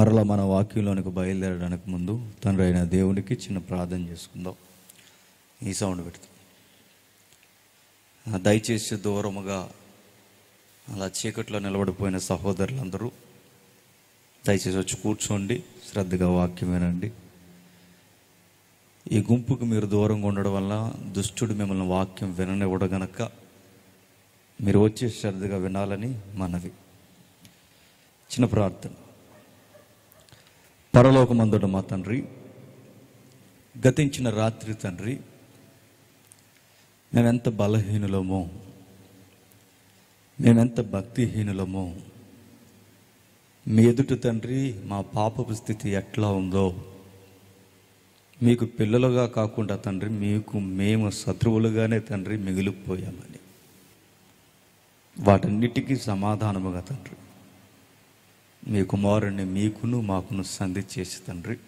మరలా మన వాక్యంలోనికి బయలుదేరడానికి ముందు తండ్రి అయిన దేవునికి చిన్న ప్రార్థన చేసుకుందాం. ఈ సౌండ్ పెడతాం. ఆ, దయచేసి దూరముగా అలా చీకట్లో నిలబడిపోయిన సహోదరులందరూ దయచేసి వచ్చి కూర్చోండి శ్రద్ధగా వాక్యం వినండి. ఈ గుంపుకు మీరు దూరంగా ఉండడం వల్ల దుష్టుడు మిమ్మల్ని వాక్యం విననివ్వడు గనక మీరు వచ్చి శ్రద్ధగా వినాలని మనవి. చిన్న ప్రార్థన. పరలోకమందుడు మా తండ్రి గతించిన రాత్రి తండ్రి మేమెంత బలహీనులమో మేమెంత భక్తిహీనులమో మీ ఎదుటి తండ్రి మా పాపపు స్థితి ఎట్లా ఉందో మీకు పిల్లలుగా కాకుండా తండ్రి మీకు మేము శత్రువులుగానే తండ్రి మిగిలిపోయామని. వాటన్నిటికీ సమాధానముగా తండ్రి. మీ కుమారుణ్ణి మీకును మాకును సంధి చేసి తండ్రి.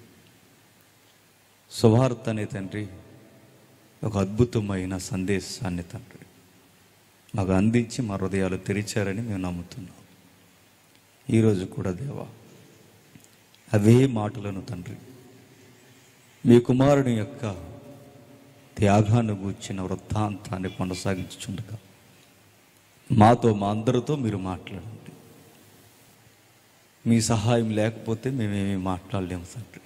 సువార్త అనే తండ్రి ఒక అద్భుతమైన సందేశాన్ని తండ్రి. మాకు అందించి మా హృదయాలు తెరిచారని మేము నమ్ముతున్నాం. ఈరోజు కూడా దేవా అవే మాటలను తండ్రి మీ కుమారుని యొక్క త్యాగాన్ని గూర్చిన వృత్తాంతాన్ని కొనసాగించుచుండగా మాతో మా అందరితో మీరు మాట్లాడండి. మీ సహాయం లేకపోతే మేమేమి మాట్లాడలేము తండ్రి.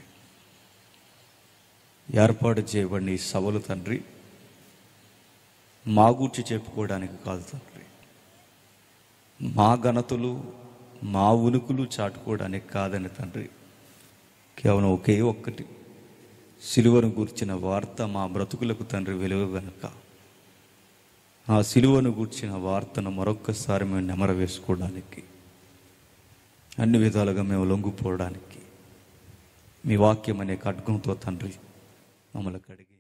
ఏర్పాటు చేయబడిన ఈ సభలు తండ్రి మా గూర్చి చెప్పుకోవడానికి కాదు తండ్రి. మా ఘనతలు మా ఉనుకులు చాటుకోవడానికి కాదని తండ్రి. కేవలం ఒకే ఒక్కటి సిలువను గూర్చిన వార్త మా బ్రతుకులకు తండ్రి వెలుగు గనక. ఆ సిలువను గూర్చిన వార్తను మరొక్కసారి మేము నెమరవేసుకోవడానికి అన్ని విధాలుగా మేము లొంగిపోవడానికి. మీ వాక్యం అనే ఖడ్గంతో తండ్రి మమ్మల్ని కడిగి.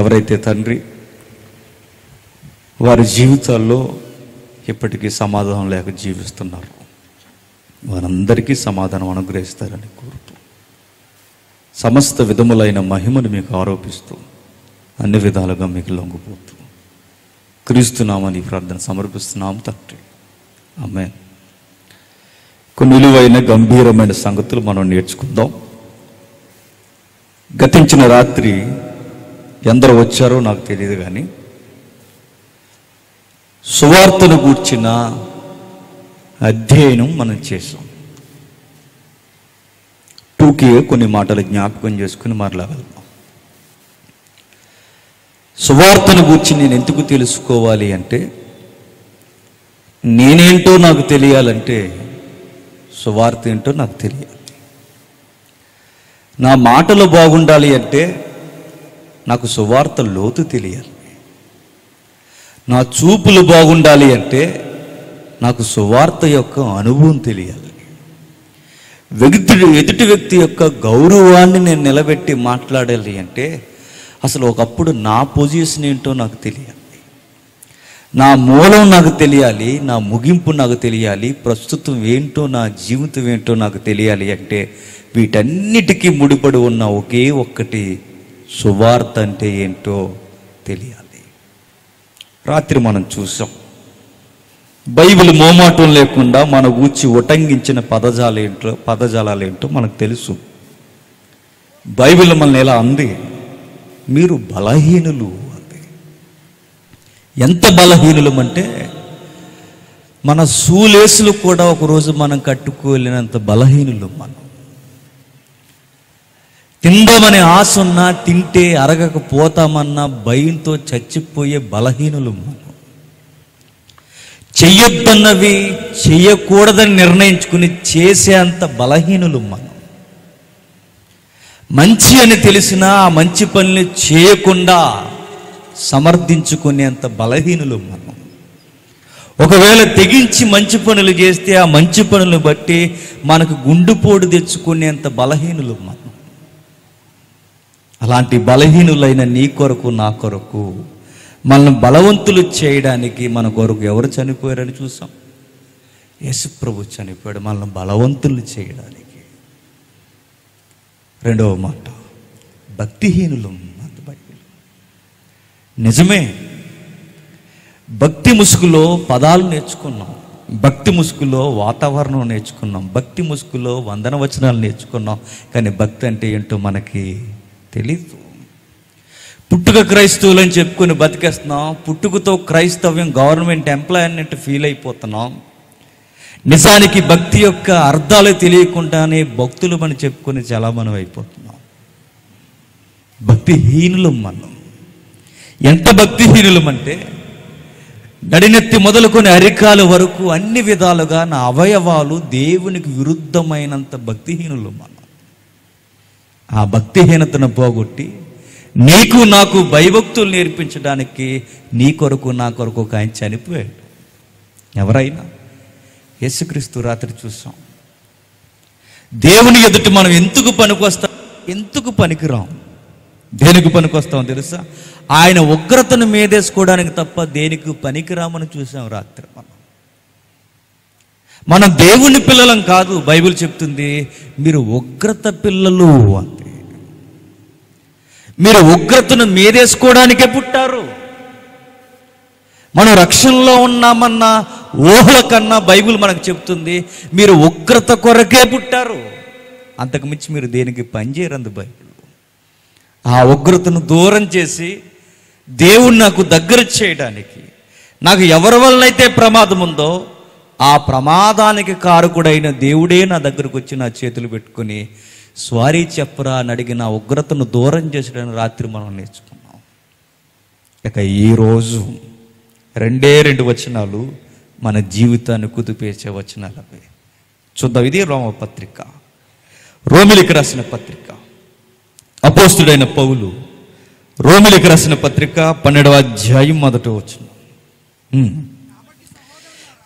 ఎవరైతే తండ్రి వారి జీవితాల్లో ఇప్పటికీ సమాధానం లేక జీవిస్తున్నారు. వారందరికీ సమాధానం అనుగ్రహిస్తారని కోరుతూ. సమస్త విధములైన మహిమను మీకు ఆరోపిస్తూ అన్ని విధాలుగా మీకు లొంగిపోతూ. క్రీస్తున్నామని ప్రార్థన సమర్పిస్తున్నాం తండ్రి. ఆమె కొన్ని విలువైన గంభీరమైన సంగతులు మనం నేర్చుకుందాం. గతించిన రాత్రి ఎందరు వచ్చారో నాకు తెలియదు కానీ సువార్తను గూర్చిన అధ్యయనం మనం చేసాం టూకే కొన్ని మాటలు జ్ఞాపకం చేసుకుని మరలా వెళ్దాం. సువార్తను గూర్చి నేను ఎందుకు తెలుసుకోవాలి అంటే నేనేంటో నాకు తెలియాలంటే సువార్త ఏంటో నాకు తెలియదు. నా మాటలు బాగుండాలి అంటే నాకు సువార్త లోతు తెలియాలి. నా చూపులు బాగుండాలి అంటే నాకు సువార్త యొక్క అనుభవం తెలియాలి. వ్యక్తి ఎదుటి వ్యక్తి యొక్క గౌరవాన్ని నేను నిలబెట్టి మాట్లాడాలి అంటే అసలు ఒకప్పుడు నా పొజిషన్ ఏంటో నాకు తెలియాలి. నా మూలం నాకు తెలియాలి నా ముగింపు నాకు తెలియాలి ప్రస్తుతం ఏంటో నా జీవితం ఏంటో నాకు తెలియాలి అంటే వీటన్నిటికీ ముడిపడి ఉన్న ఒకే ఒక్కటి సువార్త అంటే ఏంటో తెలియాలి. రాత్రి మనం చూసాం. బైబిల్ మోమాటం లేకుండా మన గూర్చి ఉటంగించిన పదజాలు ఏంటో పదజాలాలు ఏంటో మనకు తెలుసు. బైబిల్ మనల్ని ఎలా అంది? మీరు బలహీనులు. ఎంత బలహీనులం అంటే మన సూలేసులు కూడా ఒకరోజు మనం కట్టుకోలేనంత బలహీనులు మనం. తిందామనే ఆశ ఉన్నా తింటే అరగకపోతామన్నా భయంతో చచ్చిపోయే బలహీనులు మనం. చెయ్యొద్దన్నవి చెయ్యకూడదని నిర్ణయించుకుని చేసేంత బలహీనులు మనం. మంచి అని తెలిసినా ఆ మంచి పనులు చేయకుండా సమర్థించుకునేంత బలహీనులు మనం. ఒకవేళ తెగించి మంచి పనులు చేస్తే ఆ మంచి పనులు బట్టి మనకు గుండుపోటు తెచ్చుకునేంత బలహీనులు మనం. అలాంటి బలహీనులైన నీ కొరకు నా కొరకు మనల్ని బలవంతులు చేయడానికి మన కొరకు ఎవరు చనిపోయారని చూసాం? యేసుప్రభు చనిపోయాడు మనల్ని బలవంతులు చేయడానికి. రెండవ మాట భక్తిహీనులు నిజమే. భక్తి ముసుగులో పదాలు నేర్చుకున్నాం. భక్తి ముసుగులో వాతావరణం నేర్చుకున్నాం. భక్తి ముసుగులో వందన వచనాలు నేర్చుకున్నాం. కానీ భక్తి అంటే ఏంటో మనకి తెలీదు. పుట్టుక క్రైస్తవులు అని చెప్పుకొని బతికేస్తున్నాం. పుట్టుకతో క్రైస్తవ్యం గవర్నమెంట్ ఎంప్లాయ్ అన్నట్టు ఫీల్ అయిపోతున్నాం. నిజానికి భక్తి యొక్క అర్థాలు తెలియకుండానే భక్తులు మనం చెప్పుకొని చాలా అయిపోతున్నాం భక్తిహీనులు మనం. ఎంత భక్తిహీనులం అంటే నడినెత్తి మొదలుకొని అరికాల వరకు అన్ని విధాలుగా నా అవయవాలు దేవునికి విరుద్ధమైనంత భక్తిహీనులు మనం ఆ భక్తిహీనతను పోగొట్టి నీకు నాకు భయభక్తులు నేర్పించడానికి నీ కొరకు నా కొరకు ఒక ఆయన చనిపోయాడు. ఎవరైనా? యేసుక్రీస్తు రాత్రి చూసాం. దేవుని ఎదుట మనం ఎందుకు పనికొస్తాం? ఎందుకు పనికిరాం? దేనికి పనికొస్తాం తెలుసా? ఆయన ఉగ్రతను మీదేసుకోవడానికి తప్ప దేనికి పనికిరామని చూసాం రాత్రి మనం. మనం దేవుని పిల్లలం కాదు బైబిల్ చెప్తుంది మీరు ఉగ్రత పిల్లలు అంతే మీరు ఉగ్రతను మీదేసుకోవడానికే పుట్టారు. మనం రక్షణలో ఉన్నామన్న ఊహల కన్నా బైబిల్ మనకు చెప్తుంది మీరు ఉగ్రత కొరకే పుట్టారు. అంతకుమించి మీరు దేనికి పనిచేయరందు బైబిల్. ఆ ఉగ్రతను దూరం చేసి దేవుణ్ణి నాకు దగ్గర చేయడానికి నాకు ఎవరి వల్లనైతే ప్రమాదం ఉందో ఆ ప్రమాదానికి కారకుడైన దేవుడే నా దగ్గరకు వచ్చి నా చేతులు పెట్టుకొని స్వారీ చెప్పరా అని అడిగిన ఉగ్రతను దూరం చేసడానికి రాత్రి మనం నేర్చుకున్నాం. ఇక ఈరోజు రెండే రెండు వచనాలు మన జీవితాన్ని కుదిపేసే వచనాలు అవి చూద్దాం ఇది రోమ పత్రిక రోమిలికి రాసిన పత్రిక. అపోస్తుడైన పౌలు రోమిలికి రాసిన పత్రిక పన్నెండవ అధ్యాయం మొదట వచ్చిన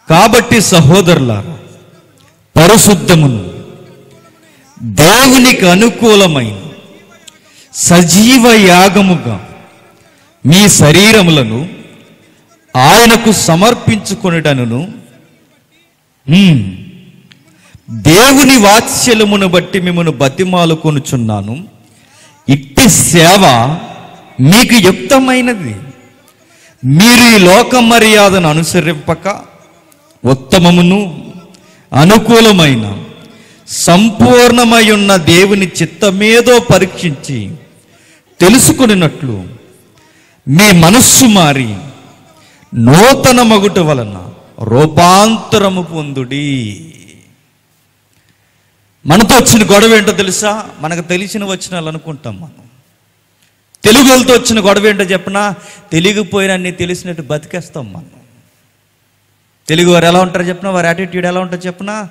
కాబట్టి సహోదరుల పరిశుద్ధమును దేవునికి అనుకూలమైన సజీవ యాగముగా మీ శరీరములను ఆయనకు సమర్పించుకొనుటను దేవుని వాత్సల్యమును బట్టి మిమ్మను బతిమాలు కొనుచున్నాను ఇట్టి సేవ మీకు యుక్తమైనది. మీరు ఈ లోక మర్యాదను అనుసరింపక ఉత్తమమును అనుకూలమైన సంపూర్ణమై ఉన్న దేవుని చిత్తమేదో పరీక్షించి తెలుసుకున్నట్లు మీ మనస్సు మారి నూతన మగుట వలన రూపాంతరము పొందుడి. మనతో వచ్చిన గొడవ ఏంటో తెలుసా? మనకు తెలిసిన వచ్చినాలనుకుంటాం అనుకుంటాం మనం. తెలుగులతో వచ్చిన గొడవ ఏంటో చెప్పినా? తెలియకపోయినా అన్ని తెలిసినట్టు బతికేస్తాం మనం. తెలుగు వారు ఎలా ఉంటారో చెప్పినా? వారి యాటిట్యూడ్ ఎలా ఉంటుందో చెప్పినా?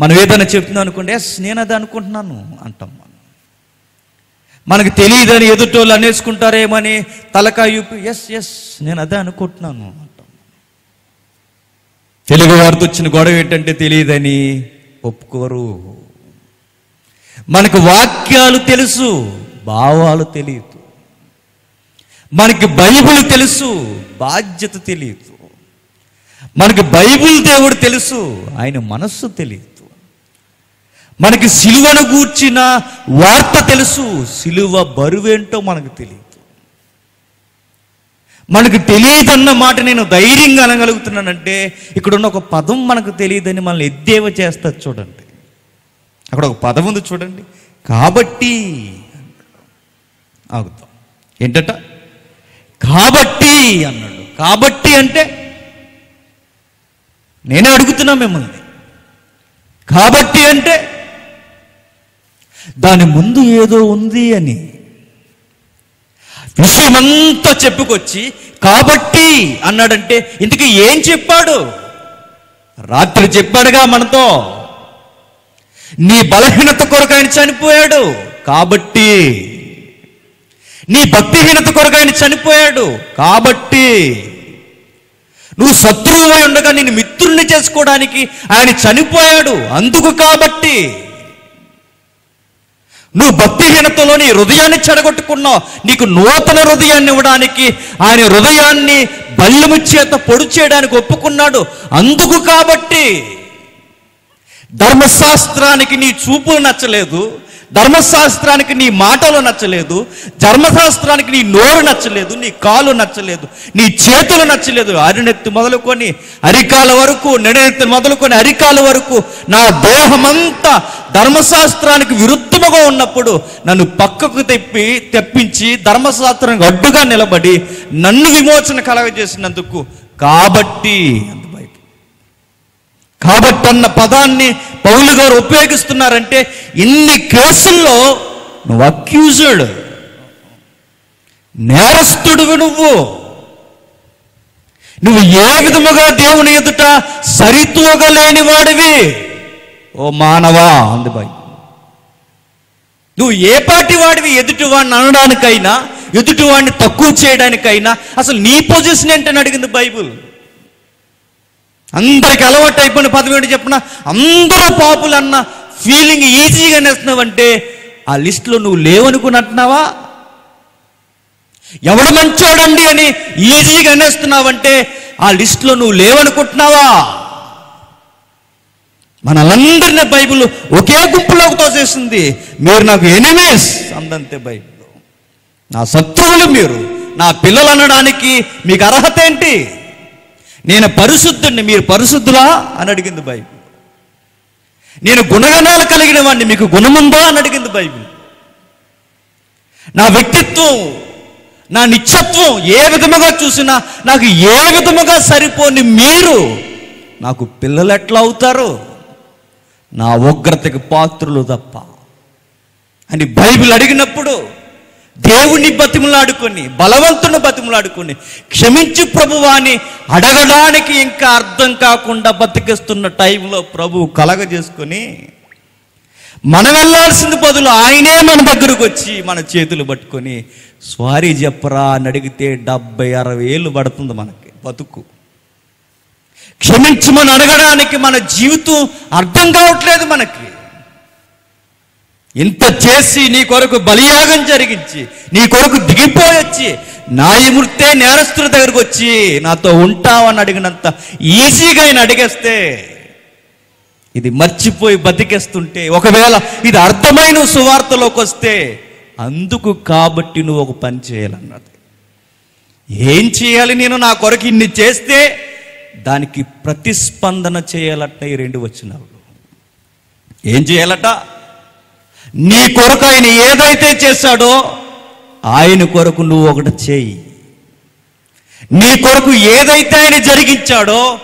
మనం ఏదైనా చెప్తున్నాం అనుకోండి ఎస్ నేను అది అనుకుంటున్నాను అంటాం మనం. మనకు తెలియదని ఎదుటోళ్ళు అనేసుకుంటారేమని తలకాయ యూపి ఎస్ ఎస్ నేను అదే అనుకుంటున్నాను అంటాం తెలుగు వారితో వచ్చిన గొడవ ఏంటంటే తెలియదని ఒప్పుకోరు. మనకు వాక్యాలు తెలుసు భావాలు తెలియదు. మనకి బైబిల్ తెలుసు బాధ్యత తెలియదు. మనకి బైబిల్ దేవుడు తెలుసు ఆయన మనస్సు తెలియదు. మనకి సిలువను గూర్చిన వార్త తెలుసు సిలువ బరువేంటో మనకు తెలియదు. మనకు తెలియదన్న మాట నేను ధైర్యంగా అనగలుగుతున్నానంటే ఇక్కడ ఉన్న ఒక పదం మనకు తెలియదని మనల్ని ఎద్దేవ చేస్తుంది చూడండి. అక్కడ ఒక పదం ఉంది చూడండి. కాబట్టి ఆగుతాం. ఏంటంటే? కాబట్టి అన్నాడు. కాబట్టి అంటే నేనే అడుగుతున్నా మిమ్మల్ని. కాబట్టి అంటే దాని ముందు ఏదో ఉంది అని విషయమంతా చెప్పుకొచ్చి కాబట్టి అన్నాడంటే ఇంతకీ ఏం చెప్పాడు? రాత్రి చెప్పాడుగా మనతో. నీ బలహీనత కొరకు ఆయన చనిపోయాడు. కాబట్టి నీ భక్తిహీనత కొరకు ఆయన చనిపోయాడు. కాబట్టి నువ్వు శత్రువువై ఉండగా నేను మిత్రుల్ని చేసుకోవడానికి ఆయన చనిపోయాడు. అందుకు కాబట్టి నువ్వు భక్తిహీనతలో నీ హృదయాన్ని చెడగొట్టుకున్నావు. నీకు నూతన హృదయాన్ని ఇవ్వడానికి ఆయన హృదయాన్ని బల్లెము చేత పొడి చేయడానికి ఒప్పుకున్నాడు. అందుకు కాబట్టి ధర్మశాస్త్రానికి నీ చూపులు నచ్చలేదు. ధర్మశాస్త్రానికి నీ మాటలు నచ్చలేదు ధర్మశాస్త్రానికి నీ నోరు నచ్చలేదు నీ కాలు నచ్చలేదు నీ చేతులు నచ్చలేదు. అరినెత్తి మొదలుకొని అరికాల వరకు నెడనెత్తి మొదలుకొని అరికాల వరకు నా దేహమంతా ధర్మశాస్త్రానికి విరుద్ధముగా ఉన్నప్పుడు నన్ను పక్కకు తెప్పి తెప్పించి ధర్మశాస్త్రానికి అడ్డుగా నిలబడి నన్ను విమోచన కలగజేసినందుకు. కాబట్టి కాబట్టి అన్న పదాన్ని పౌలు గారు ఉపయోగిస్తున్నారంటే ఇన్ని కేసుల్లో నువ్వు అక్యూజ్డ్ నేరస్తుడువి నువ్వు. నువ్వు ఏ విధముగా దేవుని ఎదుట సరితూగలేని వాడివి ఓ మానవా అంది బాయ్. నువ్వు ఏ పాటి వాడివి? ఎదుటివాడిని అనడానికైనా ఎదుటివాడిని తక్కువ చేయడానికైనా. అసలు నీ పొజిషన్ ఏంటని అడిగింది బైబుల్? అందరికి అలవాటు అయిపోయిన పదవి ఏంటి చెప్పిన? అందరూ పాపులు అన్న ఫీలింగ్ ఈజీగా నేస్తున్నావంటే ఆ లిస్టులో నువ్వు లేవనుకున్నట్టున్నావా? ఎవడు మంచోడండి అని ఈజీగా అనేస్తున్నావంటే ఆ లిస్టులో నువ్వు లేవనుకుంటున్నావా? మనలందరినీ బైబిల్ ఒకే గుంపులోకి తోసేసింది. మీరు నాకు ఎనిమీస్ అందంతే బైబిల్. నా శత్రువులు మీరు. నా పిల్లలు అనడానికి మీకు అర్హత ఏంటి? నేను పరిశుద్ధుడిని మీరు పరిశుద్ధులా? అని అడిగింది బైబిల్. నేను గుణగణాలు కలిగిన వాడిని మీకు గుణముందా? అని అడిగింది బైబిల్. నా వ్యక్తిత్వం నా నిత్యత్వం ఏ విధముగా చూసినా నాకు ఏ విధముగా సరిపోని మీరు నాకు పిల్లలు ఎట్లా అవుతారు? నా ఉగ్రతకి పాత్రులు తప్ప. అని బైబిల్ అడిగినప్పుడు దేవుని బతిములాడుకొని బలవంతుని బతిములాడుకొని క్షమించు ప్రభువా అని అడగడానికి ఇంకా అర్థం కాకుండా బతికిస్తున్న టైంలో ప్రభు కలగజేసుకొని మనం వెళ్ళాల్సింది బదులు ఆయనే మన దగ్గరకు వచ్చి మన చేతులు పట్టుకొని స్వారీ చెప్పరా అని అడిగితే డెబ్బై అరవై ఏళ్ళు పడుతుంది మనకి బతుకు. క్షమించమని అడగడానికి మన జీవితం అర్థం కావట్లేదు మనకి. ఇంత చేసి నీ కొరకు బలియాగం జరిగించి నీ కొరకు దిగిపోయొచ్చి న్యాయమూర్తే నేరస్తుల దగ్గరకు వచ్చి నాతో ఉంటావని అడిగినంత ఈజీగా ఆయన అడిగేస్తే ఇది మర్చిపోయి బతికేస్తుంటే ఒకవేళ ఇది అర్థమైన సువార్తలోకి వస్తే అందుకు కాబట్టి నువ్వు ఒక పని చేయాలన్నది. ఏం చేయాలి నేను నా కొరకు ఇన్ని చేస్తే దానికి ప్రతిస్పందన చేయాలట ఈ రెండు వచ్చినావు ఏం చేయాలట? నీ కొరకు ఆయన ఏదైతే చేశాడో ఆయన కొరకు నువ్వు ఒకటి చేయి. నీ కొరకు ఏదైతే ఆయన జరిగించాడో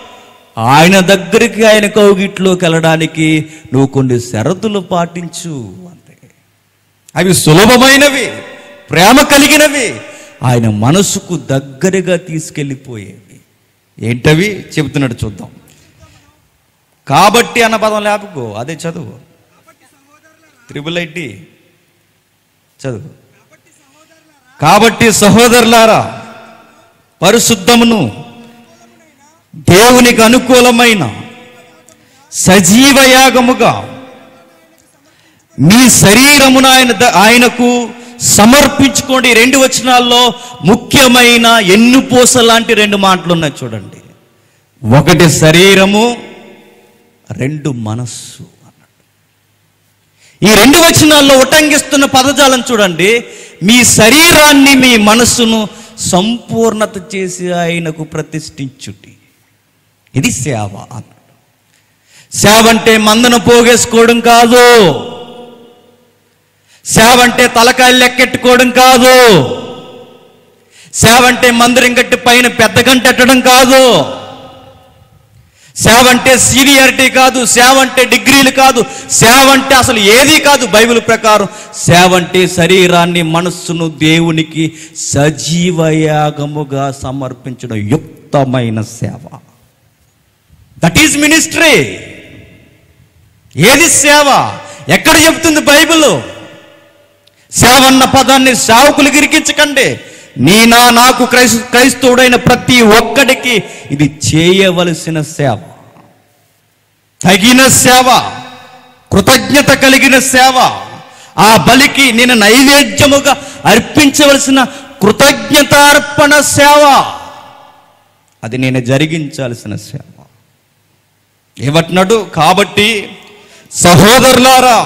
ఆయన దగ్గరికి ఆయన కౌగిట్లోకి వెళ్ళడానికి నువ్వు కొన్ని షరతులు పాటించు. అంతే. అవి సులభమైనవి ప్రేమ కలిగినవి ఆయన మనసుకు దగ్గరగా తీసుకెళ్ళిపోయేవి. ఏంటవి? చెబుతున్నాడు చూద్దాం. కాబట్టి అన్న పదం లేపకో అదే చదువు. త్రిబుల్ ఐటి చదువు. కాబట్టి సహోదరులారా పరిశుద్ధమును దేవునికి అనుకూలమైన సజీవ యాగముగా మీ శరీరమును ఆయన ఆయనకు సమర్పించుకోండి. రెండు వచనాల్లో ముఖ్యమైన ఎన్నుపూస లాంటి రెండు మాటలు ఉన్నాయి చూడండి. ఒకటి శరీరము రెండు మనస్సు. ఈ రెండు వచనాల్లో ఉటంకిస్తున్న పదజాలం చూడండి. మీ శరీరాన్ని మీ మనస్సును సంపూర్ణత చేసి ఆయనకు ప్రతిష్ఠించుటి. ఇది సేవ అన్నాడు సేవ అంటే మందను పోగేసుకోవడం కాదు. సేవ అంటే తలకాయలు లెక్కెట్టుకోవడం కాదు. సేవ అంటే మందిరం కట్టి పైన పెద్ద గంటెట్టడం కాదు. సేవ అంటే సీనియారిటీ కాదు సేవ అంటే డిగ్రీలు కాదు సేవ అంటే అసలు ఏది కాదు బైబిల్ ప్రకారం. సేవ అంటే శరీరాన్ని మనస్సును దేవునికి సజీవయాగముగా సమర్పించడం యుక్తమైన సేవ. దట్ ఈజ్ మినిస్ట్రీ ఏది సేవ? ఎక్కడ చెప్తుంది బైబిల్? సేవ అన్న పదాన్ని సేవకులు గిరికించకండి. నీనా నాకు క్రైస్ క్రైస్తవుడైన ప్రతి ఒక్కడికి ఇది చేయవలసిన సేవ. తగిన సేవ కృతజ్ఞత కలిగిన సేవ ఆ బలికి నేను నైవేద్యముగా అర్పించవలసిన కృతజ్ఞతార్పణ సేవ. అది నేను జరిగించాల్సిన సేవ. ఏమంటున్నాడు కాబట్టి సహోదరులారా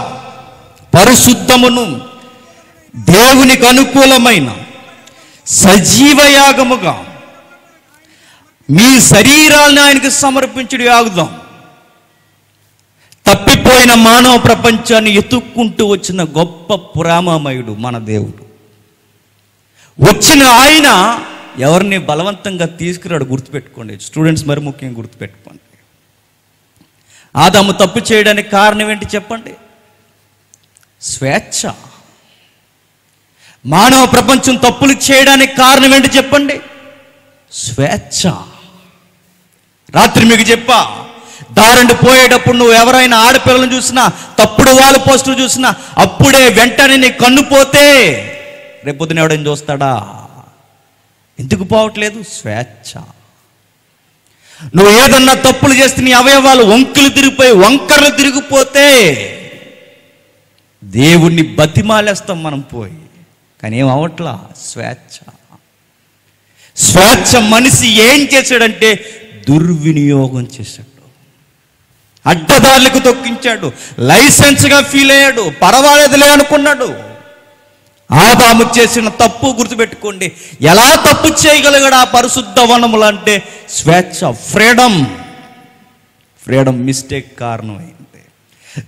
పరిశుద్ధమును దేవునికి అనుకూలమైన సజీవయాగముగా మీ శరీరాలను ఆయనకు సమర్పించుడు యాగుదాం తప్పిపోయిన మానవ ప్రపంచాన్ని ఎత్తుక్కుంటూ వచ్చిన గొప్ప పురామమయుడు మన దేవుడు. వచ్చిన ఆయన ఎవరిని బలవంతంగా తీసుకురాడు గుర్తుపెట్టుకోండి. స్టూడెంట్స్ మరి ముఖ్యంగా గుర్తుపెట్టుకోండి. ఆదాము తప్పు చేయడానికి కారణం ఏంటి చెప్పండి? స్వేచ్ఛ. మానవ ప్రపంచం తప్పులు చేయడానికి కారణం ఏంటి చెప్పండి? స్వేచ్ఛ. రాత్రి మీకు చెప్పా దారండి పోయేటప్పుడు నువ్వు ఎవరైనా ఆడపిల్లలను చూసినా తప్పుడు వాళ్ళ పోస్టులు చూసినా అప్పుడే వెంటనే నీ కన్ను పోతే రేపొద్దున ఎవడని చూస్తాడా? ఎందుకు పోవట్లేదు? స్వేచ్ఛ. నువ్వు ఏదన్నా తప్పులు చేస్తే నీ అవయవాలు వంకులు తిరిగిపోయి వంకరలు తిరిగిపోతే దేవుణ్ణి బతిమాలేస్తాం మనం పోయి. కానీ ఏం అవట్లా స్వేచ్ఛ. స్వేచ్ఛ మనిషి ఏం చేశాడంటే దుర్వినియోగం చేశాడు. అడ్డదారులకు తొక్కించాడు లైసెన్స్గా ఫీల్ అయ్యాడు. పర్వాలేదులే అనుకున్నాడు. ఆదాము చేసిన తప్పు గుర్తుపెట్టుకోండి. ఎలా తప్పు చేయగలిగాడు ఆ పరిశుద్ధ వనములు అంటే స్వేచ్ఛ ఫ్రీడమ్. ఫ్రీడమ్ మిస్టేక్ కారణమైంది.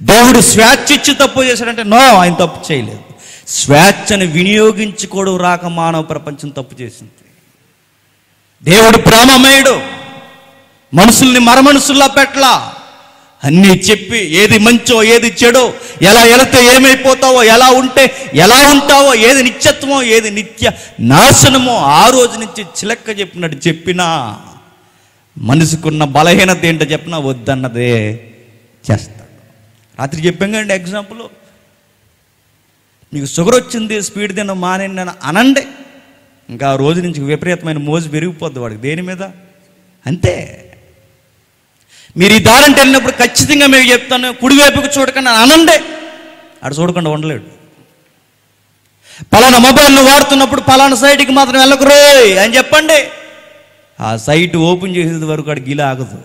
దేవుడు స్వేచ్ఛ ఇచ్చి తప్పు చేశాడంటే నో ఆయన తప్పు చేయలేదు. స్వేచ్ఛను వినియోగించుకోవడం రాక మానవ ప్రపంచం తప్పు చేసింది. దేవుడు ప్రేమమయుడు మనుషుల్ని మరమనుషుల్లా పెట్లా అన్నీ చెప్పి ఏది మంచో ఏది చెడో ఎలా వెళితే ఏమైపోతావో ఎలా ఉంటే ఎలా ఉంటావో ఏది నిత్యత్వమో ఏది నిత్య నాశనమో ఆ రోజు నుంచి చిలక్క చెప్పినట్టు చెప్పినా మనసుకున్న బలహీనత ఏంటో చెప్పినా వద్దన్నదే చేస్తాడు రాత్రి చెప్పాం కండి ఎగ్జాంపుల్ మీకు షుగర్ వచ్చింది స్పీడ్ తిన మానే అని అనండి. ఇంకా ఆ రోజు నుంచి విపరీతమైన మోజు పెరిగిపోద్ది వాడికి దేని మీద? అంతే. మీరు ఈ దారంటే వెళ్ళినప్పుడు ఖచ్చితంగా మేము చెప్తాను. కుడివైపుకు చూడకుండా అనండి అటు చూడకుండా ఉండలేడు. పలానా మొబైల్ను వాడుతున్నప్పుడు పలానా సైట్కి మాత్రం వెళ్ళకురోయ్ అని చెప్పండి. ఆ సైట్ ఓపెన్ చేసేది వరకు అక్కడ గిలా ఆగదు.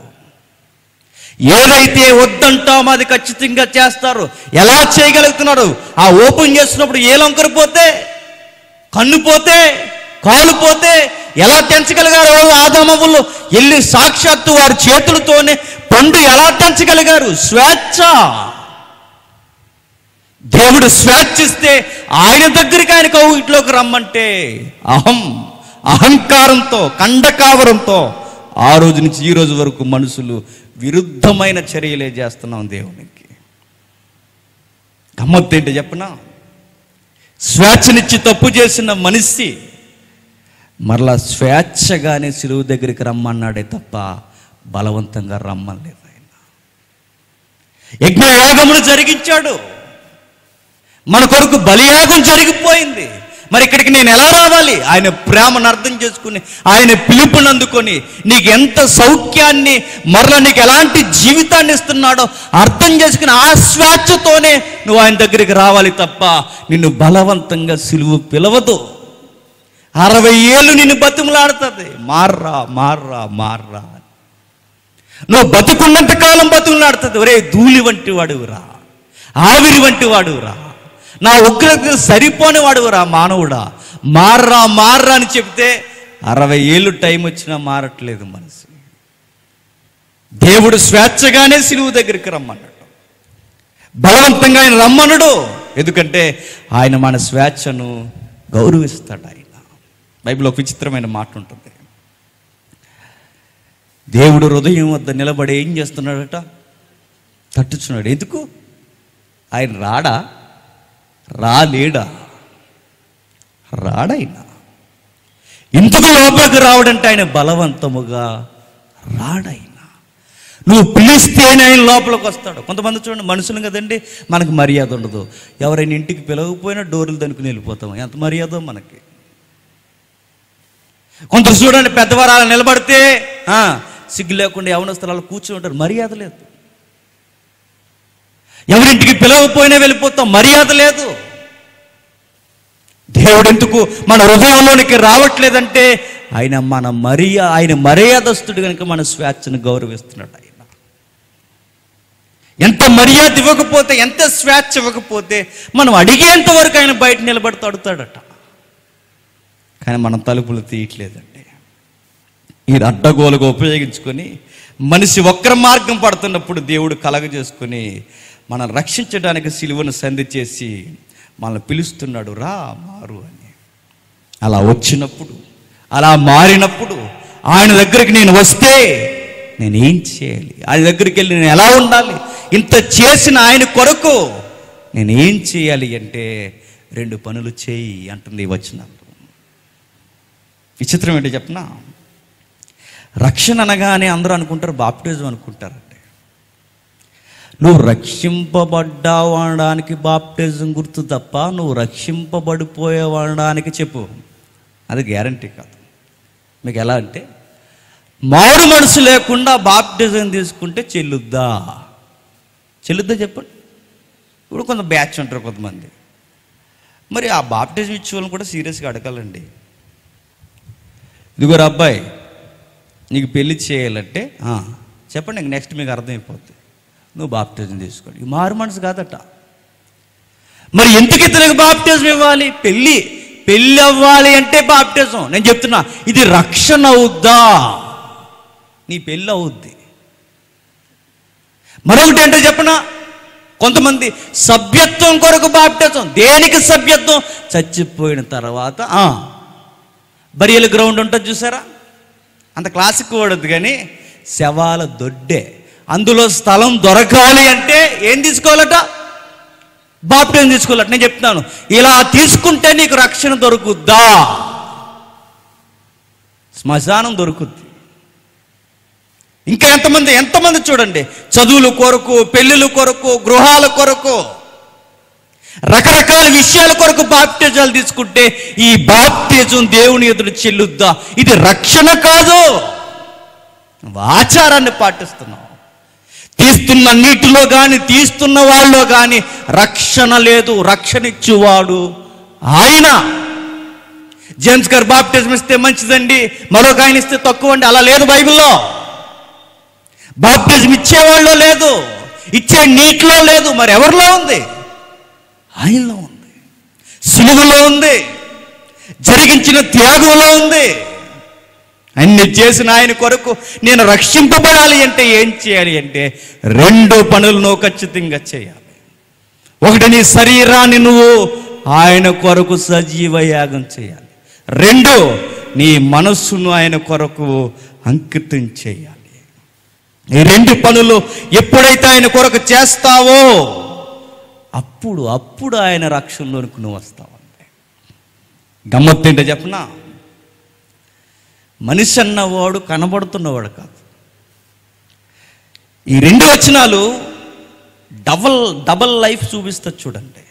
ఏదైతే వద్దంటామో అది ఖచ్చితంగా చేస్తారు. ఎలా చేయగలుగుతున్నాడు? ఆ ఓపెన్ చేస్తున్నప్పుడు ఏ పోతే? కన్ను పోతే? కాలు పోతే? ఎలా తెంచగలిగారు ఆదామవులు? వెళ్ళి సాక్షాత్తు వారి చేతులతోనే పండు ఎలా తెంచగలిగారు? స్వేచ్ఛ. దేవుడు స్వేచ్ఛ ఇస్తే ఆయన దగ్గరికి ఆయన కౌగిట్లోకి రమ్మంటే అహం అహంకారంతో కండకావరంతో ఆ రోజు నుంచి ఈ రోజు వరకు మనుషులు విరుద్ధమైన చర్యలే చేస్తున్నాం దేవునికి. గమ్మత్తు చెప్పనా? స్వేచ్ఛనిచ్చి తప్పు చేసిన మనిషి మరలా స్వేచ్ఛగానే సిలువు దగ్గరికి రమ్మన్నాడే తప్ప బలవంతంగా రమ్మలేదు ఆయన. యజ్ఞయాగములు జరిగించాడు. మన కొరకు బలియాగం జరిగిపోయింది. మరి ఇక్కడికి నేను ఎలా రావాలి? ఆయన ప్రేమను అర్థం చేసుకుని ఆయన పిలుపుని అందుకొని నీకు ఎంత సౌఖ్యాన్ని మరలా నీకు ఎలాంటి జీవితాన్ని ఇస్తున్నాడో అర్థం చేసుకుని ఆ స్వేచ్ఛతోనే నువ్వు ఆయన దగ్గరికి రావాలి తప్ప నిన్ను బలవంతంగా సిలువు పిలవదు. అరవై ఏళ్ళు నిన్ను బతుములాడుతుంది. మార్రా మార్రా మార్రా నువ్వు బతుకున్నంత కాలం బతుకులాడుతుంది. ఒరే ధూళి వంటి వాడువురా ఆవిరి వంటి వాడువురా నా ఉగ్రత సరిపోని వాడువురా మానవుడా. మార్రా మార్రా అని చెప్తే అరవై ఏళ్ళు టైం వచ్చినా మారట్లేదు మనసు. దేవుడు స్వేచ్ఛగానే సిలువు దగ్గరికి రమ్మన్నాడు. బలవంతంగా ఆయన రమ్మనడు ఎందుకంటే ఆయన మన స్వేచ్ఛను గౌరవిస్తాడు ఆయన. బైబిల్ ఒక విచిత్రమైన మాట ఉంటుంది. దేవుడు హృదయం వద్ద నిలబడి ఏం చేస్తున్నాడట? తట్టుచున్నాడు. ఎందుకు? ఆయన రాడా? రాలేడా? రాడైనా? ఇంతకు లోపలికి రావడంటే ఆయన బలవంతముగా రాడైనా? నువ్వు పిలిస్తేనే ఆయన లోపలికి వస్తాడు. కొంతమంది చూడండి మనుషులు కదండి మనకు మర్యాద ఉండదు. ఎవరైనా ఇంటికి పిలవకపోయినా డోర్లు దనుకుని వెళ్ళిపోతాం. ఎంత మర్యాద మనకి? కొందరు చూడండి పెద్దవారు అలా నిలబడితే ఆ, సిగ్గు లేకుండా యవనస్తులు అలా కూర్చుని ఉంటారు. మర్యాద లేదు. ఎవరింటికి పిలవకపోయినా వెళ్ళిపోతాం. మర్యాద లేదు. దేవుడు ఎందుకు మన హృదయంలోనికి రావట్లేదంటే ఆయన మన మర్యా ఆయన మర్యాదస్తుడు కనుక మన స్వేచ్ఛను గౌరవిస్తున్నాడు ఆయన. ఎంత మర్యాద ఇవ్వకపోతే ఎంత స్వేచ్ఛ ఇవ్వకపోతే మనం అడిగేంత వరకు ఆయన బయట నిలబడుతూ తడుతాడట కానీ మనం తలుపులు తీయట్లేదండి. ఈ అడ్డగోలుగా ఉపయోగించుకొని మనిషి వక్ర మార్గం పడుతున్నప్పుడు దేవుడు కలగజేసుకొని మనం మనల్ని రక్షించడానికి సిలువను సంధి చేసి మనల్ని పిలుస్తున్నాడు రా మారు అని. అలా వచ్చినప్పుడు అలా మారినప్పుడు ఆయన దగ్గరికి నేను వస్తే నేను ఏం చేయాలి? ఆయన దగ్గరికి వెళ్ళి నేను ఎలా ఉండాలి? ఇంత చేసిన ఆయన కొరకు నేను ఏం చేయాలి అంటే రెండు పనులు చేయి అంటుంది ఈ విచిత్రం ఏంటి చెప్పిన? రక్షణ అనగానే అందరూ అనుకుంటారు బాప్టిజం అనుకుంటారండి. నువ్వు రక్షింపబడ్డావనడానికి బాప్టిజం గుర్తు తప్ప నువ్వు రక్షింపబడిపోయేవనడానికి చెప్పు. అది గ్యారంటీ కాదు. మీకు ఎలా అంటే మారు మనసు లేకుండా బాప్టిజం తీసుకుంటే చెల్లుద్దా? చెల్లుద్దా చెప్పండి. ఇప్పుడు కొంత బ్యాచ్ ఉంటారు కొంతమంది. మరి ఆ బాప్టిజం ఇచ్చే వాళ్ళని కూడా సీరియస్గా అడగాలండి. ఇదిగోరా అబ్బాయి నీకు పెళ్ళి చేయాలంటే "ఆ, చెప్పండి ఇంక నెక్స్ట్ మీకు అర్థమైపోద్ది. నువ్వు బాప్టిజం తీసుకోండి. మారు మనసు కాదట. మరి ఎందుకు ఇతనికి బాప్టిజం ఇవ్వాలి? పెళ్ళి పెళ్ళి అవ్వాలి అంటే బాప్టిజం నేను చెప్తున్నా ఇది రక్షణ అవుద్దా? నీ పెళ్ళి అవుద్ది. మరొకటి ఏంటో చెప్పనా? కొంతమంది సభ్యత్వం కొరకు బాప్టిజం దేనికి సభ్యత్వం? చచ్చిపోయిన తర్వాత. ఆ, బరియల గ్రౌండ్ ఉంటుంది చూసారా? అంత క్లాసిక్ వాడద్దు కానీ శవాల దొడ్డే. అందులో స్థలం దొరకాలి అంటే ఏం తీసుకోవాలట? బాప్టిజం తీసుకోవాలట? నేను చెప్తున్నాను ఇలా తీసుకుంటే నీకు రక్షణ దొరుకుద్దా? శ్మశానం దొరుకుద్ది. ఇంకా ఎంతమంది ఎంతమంది చూడండి చదువుల కొరకు పెళ్ళిళ్ళ కొరకు గృహాల కొరకు. రకరకాల విషయాల కొరకు బాప్టిజాలు తీసుకుంటే ఈ బాప్టిజం దేవుని ఎదురు చెల్లుద్దా? ఇది రక్షణ కాదు. ఆచారాన్ని పాటిస్తున్నావు. తీస్తున్న నీటిలో కానీ తీస్తున్న వాళ్ళలో కానీ రక్షణ లేదు రక్షణ ఇచ్చేవాడు ఆయన. జేమ్స్ గారు బాప్టిజం ఇస్తే మంచిదండి మరొక ఆయన ఇస్తే తక్కువ అండి అలా లేదు బైబిల్లో. బాప్టిజం ఇచ్చేవాళ్ళు లేదు ఇచ్చే నీటిలో లేదు మరి ఎవరిలో ఉంది? ఆయనలో ఉంది. సిలువలో ఉంది. జరిగించిన త్యాగంలో ఉంది. అన్ని చేసిన ఆయన కొరకు నేను రక్షింపబడాలి అంటే ఏం చేయాలి అంటే రెండు పనులను ఖచ్చితంగా చేయాలి. ఒకటి నీ శరీరాన్ని నువ్వు ఆయన కొరకు సజీవ యాగం చేయాలి. రెండు నీ మనస్సును ఆయన కొరకు అంకితం చేయాలి. ఈ రెండు పనులు ఎప్పుడైతే ఆయన కొరకు చేస్తావో అప్పుడు అప్పుడు ఆయన రక్షణలోనికి నువ్వు వస్తావంటే గమ్మత్తు ఏంటో చెప్పనా? మనిషి అన్నవాడు కనబడుతున్నవాడు కాదు. ఈ రెండు వచనాలు డబల్ డబల్ లైఫ్ చూపిస్తుంది చూడండి.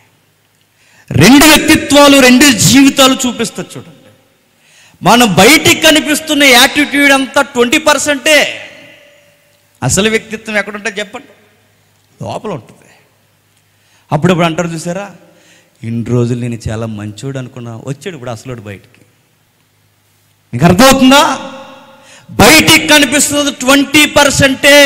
రెండు వ్యక్తిత్వాలు రెండు జీవితాలు చూపిస్తుంది చూడండి. మనం బయటికి కనిపిస్తున్న యాటిట్యూడ్ అంతా ట్వంటీ పర్సెంటే అసలు వ్యక్తిత్వం ఎక్కడుంటే చెప్పండి. లోపల ఉంటుంది. అప్పుడప్పుడు అంటారు చూసారా? ఇన్ని రోజులు నేను చాలా మంచోడు అనుకున్నా వచ్చాడు ఇప్పుడు అసలుడు బయటికి. నీకు అర్థమవుతుందా? బయటికి కనిపిస్తున్నది ట్వంటీ పర్సెంటే.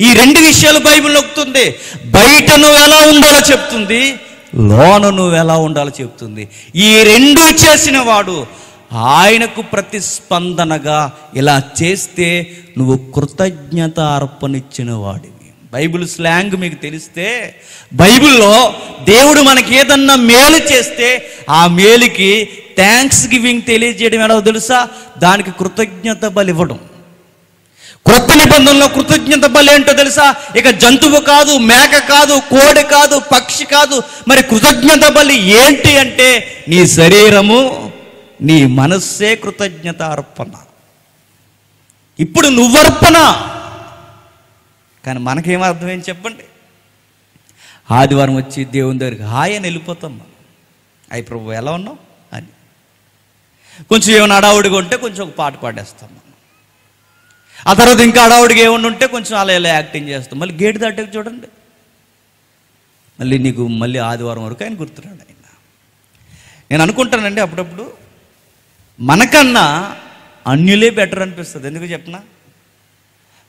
ఈ రెండు విషయాలు బైబిల్ నొక్కుతుంది. బయట నువ్వు ఎలా ఉండాలో చెప్తుంది. లోన నువ్వు ఎలా ఉండాలో చెప్తుంది. ఈ రెండు చేసిన వాడు ఆయనకు ప్రతిస్పందనగా ఇలా చేస్తే నువ్వు కృతజ్ఞత అర్పణిచ్చిన వాడు బైబిల్ స్లాంగ్ మీకు తెలిస్తే బైబిల్లో దేవుడు మనకి ఏదన్నా మేలు చేస్తే ఆ మేలుకి థ్యాంక్స్ గివింగ్ తెలియజేయడం ఎలా తెలుసా? దానికి కృతజ్ఞత బలి ఇవ్వడం. క్రొత్త నిబంధనలో కృతజ్ఞత బలి ఏంటో తెలుసా? ఇక జంతువు కాదు మేక కాదు కోడి కాదు పక్షి కాదు. మరి కృతజ్ఞత బలి ఏంటి అంటే నీ శరీరము నీ మనస్సే కృతజ్ఞత అర్పణ. ఇప్పుడు నువ్వర్పణ. కానీ మనకేం అర్థమైంది చెప్పండి? ఆదివారం వచ్చి దేవుని దగ్గరికి హాయ్ అని వెళ్ళిపోతాం మనం. అయి ప్రభు ఎలా ఉన్నావు? అని. కొంచెం ఏమైనా అడావుడిగా ఉంటే కొంచెం ఒక పాట పాడేస్తాం మనం. ఆ తర్వాత ఇంకా అడావుడిగా ఏమన్నా ఉంటే కొంచెం అలా ఇలా యాక్టింగ్ చేస్తాం. మళ్ళీ గేట్ దాటే చూడండి. మళ్ళీ నీకు మళ్ళీ ఆదివారం వరకు ఆయన గుర్తున్నాడు ఆయన. నేను అనుకుంటానండి అప్పుడప్పుడు మనకన్నా అన్యులే బెటర్ అనిపిస్తుంది. ఎందుకు చెప్పనా?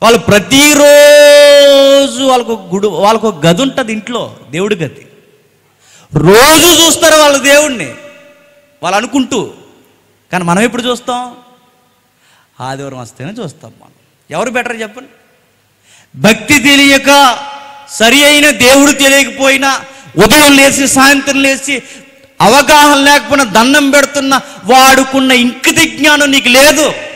వాళ్ళు ప్రతిరోజు వాళ్ళకు గుడి వాళ్ళకు ఒక గది ఉంటుంది ఇంట్లో దేవుడి గది. రోజు చూస్తారు వాళ్ళ దేవుణ్ణి. వాళ్ళు అనుకుంటూ కానీ మనం ఎప్పుడు చూస్తాం? ఆదివారం వస్తేనే చూస్తాం మనం. ఎవరు బెటర్ చెప్పండి? భక్తి తెలియక సరి అయిన దేవుడు తెలియకపోయినా ఉదయం లేచి సాయంత్రం లేచి అవగాహన లేకపోయినా దండం పెడుతున్న వాడుకున్న ఇంకిత జ్ఞానం నీకు లేదు.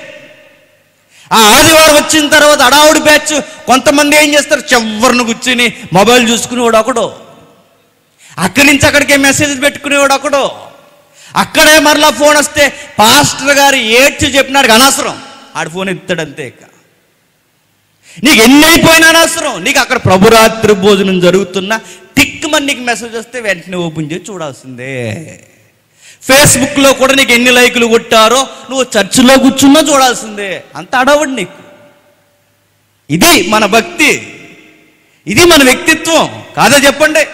ఆ ఆదివారం వచ్చిన తర్వాత అడావుడి బ్యాచ్ కొంతమంది ఏం చేస్తారు? చెవ్వరిని కూర్చుని మొబైల్ చూసుకునేవాడు ఒకడు. అక్కడి నుంచి అక్కడికే మెసేజ్ పెట్టుకునేవాడు ఒకడు. అక్కడే మరలా ఫోన్ వస్తే పాస్టర్ గారు ఏడ్చి చెప్పినాడు అనవసరం. ఆడు ఫోన్ ఎత్తాడు అంతే ఇక. నీకు ఎన్ని అయిపోయినా అనవసరం. నీకు అక్కడ ప్రభురాత్రి భోజనం జరుగుతున్నా టిక్ మని నీకు మెసేజ్ వస్తే వెంటనే ఓపెన్ చేసి చూడాల్సిందే. ఫేస్బుక్లో కూడా నీకు ఎన్ని లైకులు కొట్టారో నువ్వు చర్చిలో కూర్చున్నా చూడాల్సిందే. అంత అడవడు నీకు. ఇది మన భక్తి. ఇది మన వ్యక్తిత్వం. కాదా చెప్పండి?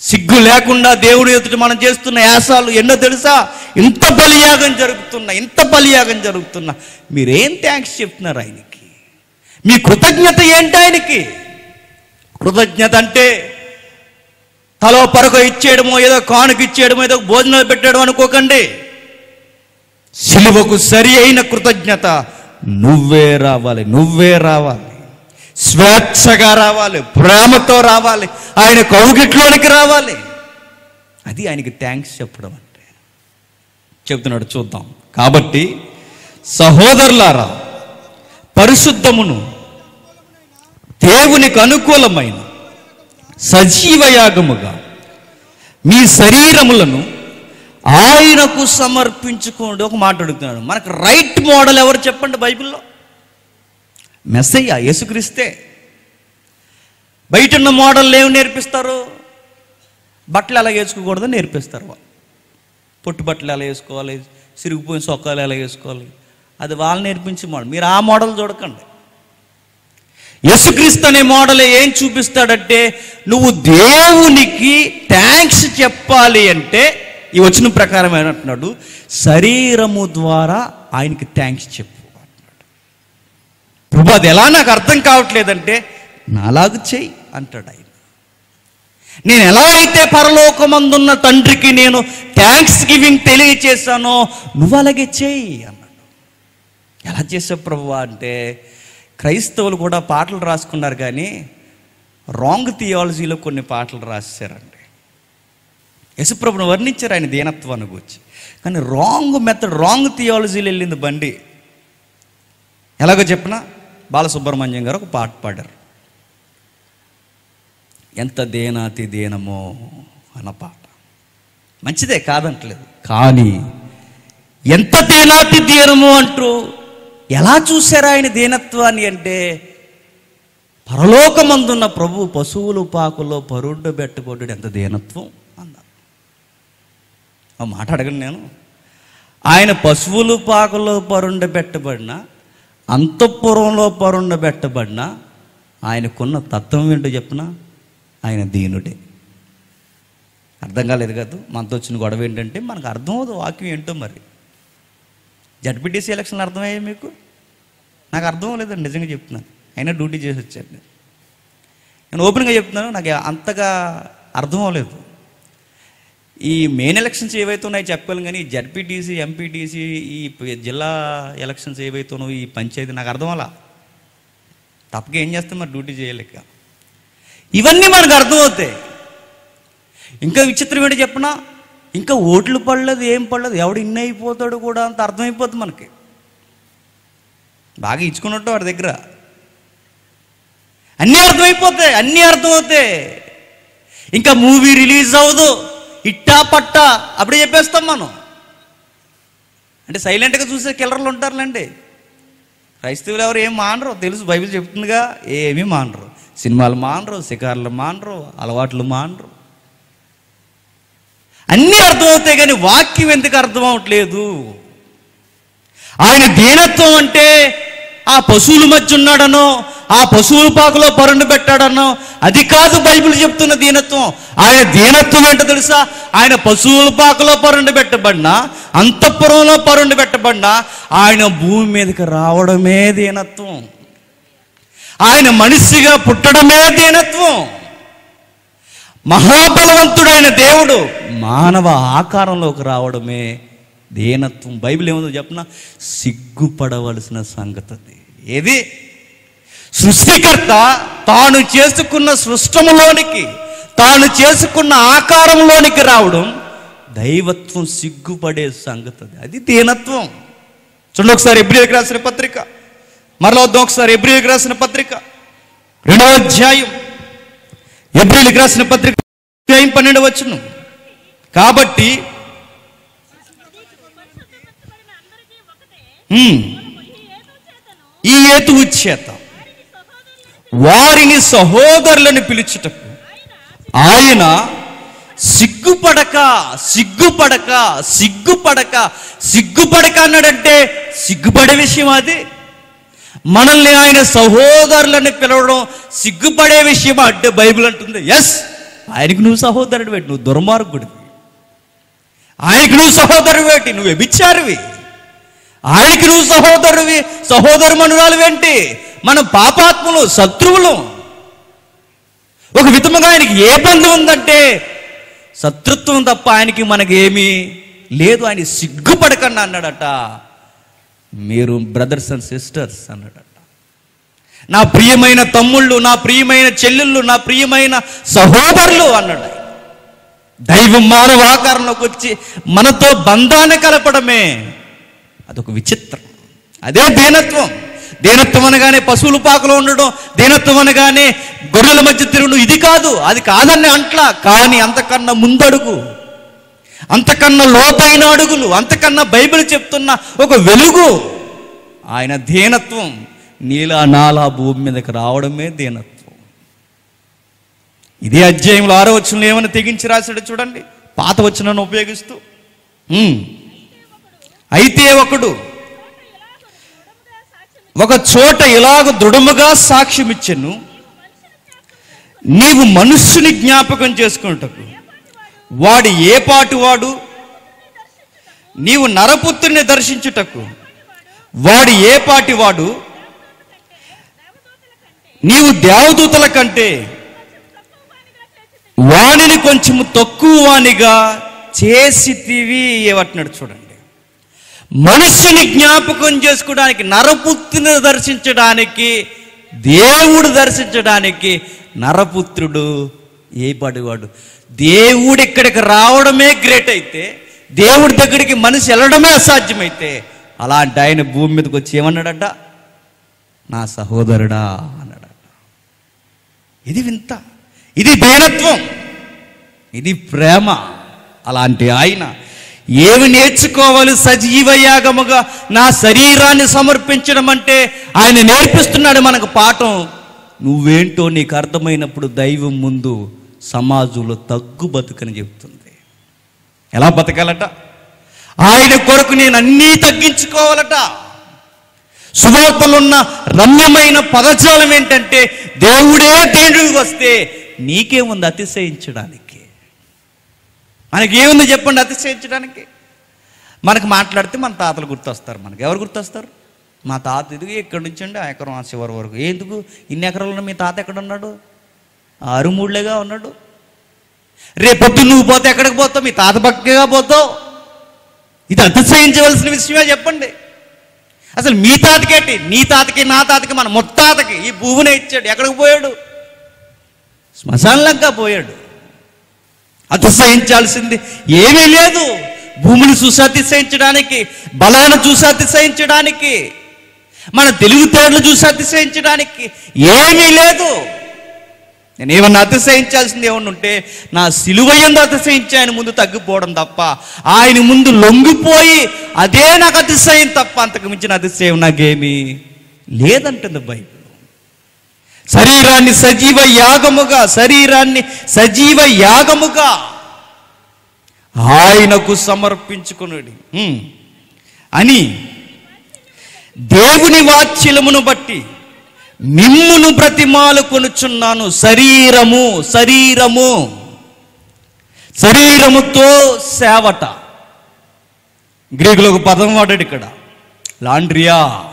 సిగ్గు లేకుండా దేవుడు ఎదుటి మనం చేస్తున్న యాసాలు ఎన్నో తెలుసా? ఇంత బలియాగం జరుగుతున్నా ఇంత బలియాగం జరుగుతున్నా. మీరేం థ్యాంక్స్ చెప్తున్నారు ఆయనకి? మీ కృతజ్ఞత ఏంటి ఆయనకి? కృతజ్ఞత అంటే తలో పరక ఇచ్చేయడమో ఏదో కానుక ఇచ్చేయడమో ఏదో భోజనాలు పెట్టడం అనుకోకండి. సిలువకు సరి అయిన కృతజ్ఞత నువ్వే రావాలి నువ్వే రావాలి. స్వేచ్ఛగా రావాలి ప్రేమతో రావాలి ఆయన కౌగిట్లోనికి రావాలి. అది ఆయనకి థ్యాంక్స్ చెప్పడం అంటే. చెప్తున్నాడు చూద్దాం. కాబట్టి సహోదరులారా పరిశుద్ధమును దేవునికి అనుకూలమైన సజీవయాగముగా మీ శరీరములను ఆయనకు సమర్పించుకోండి ఒక మాట అడుగుతున్నాడు. మనకు రైట్ మోడల్ ఎవరు చెప్పండి బైబిల్లో? మెస్సయ్య యేసుక్రీస్తే. బయట ఉన్న మోడల్ ఏమి నేర్పిస్తారు? బట్టలు ఎలా వేసుకోకూడదు నేర్పిస్తారు వాళ్ళు. పొట్టు బట్టలు ఎలా వేసుకోవాలి? సిరిగిపోయిన సొక్కాలు ఎలా వేసుకోవాలి? అది వాళ్ళు నేర్పించే మోడల్. మీరు ఆ మోడల్ చూడకండి. యేసుక్రీస్తు అనే మోడల్ ఏం చూపిస్తాడంటే నువ్వు దేవునికి థ్యాంక్స్ చెప్పాలి అంటే ఈ వచ్చిన ప్రకారం ఏమంటున్నాడు శరీరము ద్వారా ఆయనకి థ్యాంక్స్ చెప్పు అంటున్నాడు. ప్రభు అది ఎలా నాకు అర్థం కావట్లేదంటే నాలాగు చెయ్యి అంటాడు ఆయన. నేను ఎలా అయితే పరలోకమందున్న తండ్రికి నేను థ్యాంక్స్ గివింగ్ తెలియచేశానో నువ్వు అలాగే చేయి అన్నాడు ఎలా చేసావు ప్రభు అంటే క్రైస్తవులు కూడా పాటలు రాసుకున్నారు కానీ రాంగ్ థియాలజీలో కొన్ని పాటలు రాశారండి. యశుప్రభుని వర్ణించారు ఆయన దీనత్వాన్ని గురించి. కానీ రాంగ్ మెథడ్ రాంగ్ థియాలజీలో వెళ్ళింది బండి. ఎలాగో చెప్పిన? బాలసుబ్రహ్మణ్యం గారు ఒక పాట పాడారు. ఎంత దేనాతి దేనమో అన్న పాట. మంచిదే కాదంటలేదు. కానీ ఎంత దేనాతి దీనమో అంటూ ఎలా చూశారు ఆయన దీనత్వాన్ని అంటే పరలోకమందున్న ప్రభు పశువులు పాకులో పరుండు పెట్టుకోడు ఎంత దీనత్వం అన్నారు. ఆ మాట అడగను నేను. ఆయన పశువులు పాకులో పరుండ పెట్టబడిన అంతఃపురంలో పరుండ పెట్టబడిన ఆయనకున్న తత్వం ఏంటో చెప్పిన ఆయన దీనుడే. అర్థం కాలేదు కదా మనతో వచ్చిన గొడవ ఏంటంటే మనకు అర్థం అవుతుంది వాక్యం ఏంటో మరి. జడ్పీటీసీ ఎలక్షన్లు అర్థమయ్యాయి మీకు? నాకు అర్థం అవ్వలేదండి నిజంగా చెప్తున్నాను. అయినా డ్యూటీ చేసి వచ్చాను నేను నేను ఓపెన్గా చెప్తున్నాను నాకు అంతగా అర్థం అవ్వలేదు. ఈ మెయిన్ ఎలక్షన్స్ ఏవైతే ఉన్నాయో చెప్పగలను కానీ జడ్పీటీసీ ఎంపీటీసీ ఈ జిల్లా ఎలక్షన్స్ ఏవైతే ఉన్నాయో ఈ పంచాయతీ నాకు అర్థం అలా తప్పక ఏం చేస్తాం మరి డ్యూటీ చేయలేక. ఇవన్నీ మనకు అర్థమవుతాయి ఇంకా విచిత్రం ఏంటి చెప్పనా? ఇంకా ఓట్లు పడలేదు ఏం పడలేదు ఎవడు ఇన్ అయిపోతాడు కూడా అంత అర్థమైపోతుంది మనకి. బాగా ఇచ్చుకున్నట్టు వాడి దగ్గర. అన్నీ అర్థమైపోతాయి అన్నీ అర్థమవుతాయి. ఇంకా మూవీ రిలీజ్ అవ్వదు ఇట్టా పట్టా అప్పుడే చెప్పేస్తాం మనం. అంటే సైలెంట్గా చూసే కిల్లర్లు ఉంటారులేండి. క్రైస్తవులు ఎవరు ఏం మానరు తెలుసు బైబిల్ చెప్తుందిగా ఏమీ మానరు. సినిమాలు మానరు శిఖార్లు మానరు అలవాట్లు మానరు. అన్నీ అర్థమవుతాయి కానీ వాక్యం ఎందుకు అర్థం అవట్లేదు ఆయన దీనత్వం అంటే ఆ పశువుల మధ్య ఉన్నాడనో ఆ పశువుల పాకలో పరుండు పెట్టాడనో అది కాదు బైబిల్ చెప్తున్న దీనత్వం. ఆయన దీనత్వం ఏంటో తెలుసా? ఆయన పశువుల పాకలో పరుండు పెట్టబడినా అంతఃపురంలో పరుండు పెట్టబడినా ఆయన భూమి మీదకి రావడమే దీనత్వం. ఆయన మనిషిగా పుట్టడమే దీనత్వం. మహాబలవంతుడైన దేవుడు మానవ ఆకారంలోకి రావడమే దీనత్వం బైబిల్ ఏముందో చెప్పిన? సిగ్గుపడవలసిన సంగతి అది ఏది? సృష్టికర్త తాను చేసుకున్న సృష్టములోనికి తాను చేసుకున్న ఆకారంలోనికి రావడం దైవత్వం సిగ్గుపడే సంగతి అది అది దీనత్వం. చూడండి ఒకసారి ఎబ్రిలకు రాసిన పత్రిక. మరలా వద్దాం ఒకసారి ఎబ్రిలకు రాసిన పత్రిక. రెండవ అధ్యాయం. ఎబ్రిలికి రాసిన పత్రిక అధ్యాయం పన్నెండు వచ్చును కాబట్టి ఈ ఏతువు చేత వారిని సహోదరులను పిలుచుటకు ఆయన సిగ్గుపడక సిగ్గుపడక సిగ్గుపడక సిగ్గుపడక అన్నాడంటే సిగ్గుపడే విషయం అది. మనల్ని ఆయన సహోదరులని పిలవడం సిగ్గుపడే విషయం అంటే బైబిల్ అంటుంది. ఎస్ ఆయనకు నువ్వు సహోదరుడు వేటి నువ్వు దుర్మార్గుడివి. ఆయనకు నువ్వు సహోదరుడు వేటి నువ్వు వ్యభిచారివి. ఆయనకి నువ్వు సహోదరువి సహోదరు మనురాలు మనం పాపాత్ములు శత్రువులు. ఒక విధముగా ఆయనకి ఏ బంధం ఉందంటే శత్రుత్వం తప్ప ఆయనకి మనకి ఏమీ లేదు. ఆయన సిగ్గుపడకండి అన్నాడట. మీరు బ్రదర్స్ అండ్ సిస్టర్స్ అన్నాడట. నా ప్రియమైన తమ్ముళ్ళు నా ప్రియమైన చెల్లెళ్ళు నా ప్రియమైన సహోదరులు అన్నాడు దైవం మానవ ఆకారంలోకి వచ్చి మనతో బంధాన్ని కలపడమే. అదొక విచిత్రం. అదే దీనత్వం. దీనత్వం అనగానే పశువుల పాకలో ఉండడం దీనత్వం అనగానే గొర్రెల మధ్య తిరుగుడు. ఇది కాదు అది కాదని అంట్లా. కానీ అంతకన్నా ముందడుగు అంతకన్నా లోతైన అడుగులు అంతకన్నా బైబిల్ చెప్తున్న ఒక వెలుగు. ఆయన దీనత్వం నీలా నాలా భూమి మీదకి రావడమే దీనత్వం. ఇదే అధ్యాయంలో ఆరో వచ్చిన ఏమైనా తెగించి రాశాడు చూడండి. పాత వచనాన్ని ఉపయోగిస్తూ. అయితే ఒకడు ఒక చోట ఇలాగ దృఢముగా సాక్ష్యమిచ్చను. నీవు మనుష్యుని జ్ఞాపకం చేసుకున్నటకు వాడు ఏ పాటు వాడు? నీవు నరపుత్రుని దర్శించుటకు వాడు ఏ పాటి వాడు? నీవు దేవదూతల కంటే వాణిని కొంచెం తక్కువ వానిగా చేసితివి ఏమంటున్నాడు చూడండి. మనుష్యుని జ్ఞాపకం చేసుకోవడానికి నరపుత్రుని దర్శించడానికి దేవుడు దర్శించడానికి నరపుత్రుడు ఏ పడివాడు? దేవుడు ఇక్కడికి రావడమే గ్రేట్ అయితే దేవుడి దగ్గరికి మనిషి వెళ్ళడమే అసాధ్యమైతే అలాంటి ఆయన భూమి మీదకి వచ్చి ఏమన్నాడట? నా సహోదరుడా అన్నాడట. ఇది వింత. ఇది దీనత్వం ఇది ప్రేమ. అలాంటి ఆయన ఏమి నేర్చుకోవాలి సజీవ యాగముగా నా శరీరాన్ని సమర్పించడం అంటే ఆయన నేర్పిస్తున్నాడు మనకు పాఠం. నువ్వేంటో నీకు అర్థమైనప్పుడు దైవం ముందు సమాజంలో తగ్గు బతుకని చెప్తుంది. ఎలా బతకాలట? ఆయన కొరకు నేను అన్నీ తగ్గించుకోవాలట. సువార్తలున్న రమ్యమైన పదజాలం ఏంటంటే దేవుడే దేవుడికి వస్తే నీకేముంది అతిశయించడానికి. మనకి ఏముంది చెప్పండి అతిశయించడానికి? మనకు మాట్లాడితే మన తాతలు గుర్తొస్తారు మనకి. ఎవరు గుర్తొస్తారు? మా తాత ఇదిగో ఇక్కడి నుంచి అండి? ఆ ఎకరం ఆ చివరి వరకు. ఎందుకు? ఇన్ని ఎకరాలు మీ తాత ఎక్కడ ఉన్నాడు అరుమూళ్ళేగా ఉన్నాడు. రేపొద్దు నువ్వు పోతే ఎక్కడికి పోతావు? మీ తాత పక్కగా పోతావు. ఇది అతిశయించవలసిన విషయమే చెప్పండి. అసలు మీ తాతకేంటి? నీ తాతకి నా తాతకి మన ముత్తాతకి ఈ భూమినే ఇచ్చాడు. ఎక్కడికి పోయాడు? శ్మశానంగా పోయాడు. అతిశయించాల్సింది. ఏమీ లేదు. భూమిని చూసి అతిశయించడానికి బలాన్ని చూసి అతిశయించడానికి మన తెలివితేటలు చూసి అతిశయించడానికి ఏమీ లేదు. నేను ఏమన్నా అతిశయించాల్సింది ఏమన్నా ఉంటే నా సిలువయందు అతిశయించి ఆయన ముందు తగ్గిపోవడం తప్ప ఆయన ముందు లొంగిపోయి అదే నాకు అతిశయం తప్ప అంతకు మించిన అతిశయం నాకేమీ లేదంటుంది బైబిల్. శరీరాన్ని సజీవ యాగముగా శరీరాన్ని సజీవ యాగముగా ఆయనకు సమర్పించుకునుడి. అని దేవుని వాచ్యలమును బట్టి మిమ్మును బ్రతిమాలు కొనుచున్నాను శరీరము శరీరము శరీరముతో సేవట. గ్రీకులకు పదం వాడాడు ఇక్కడ. లాండ్రియా.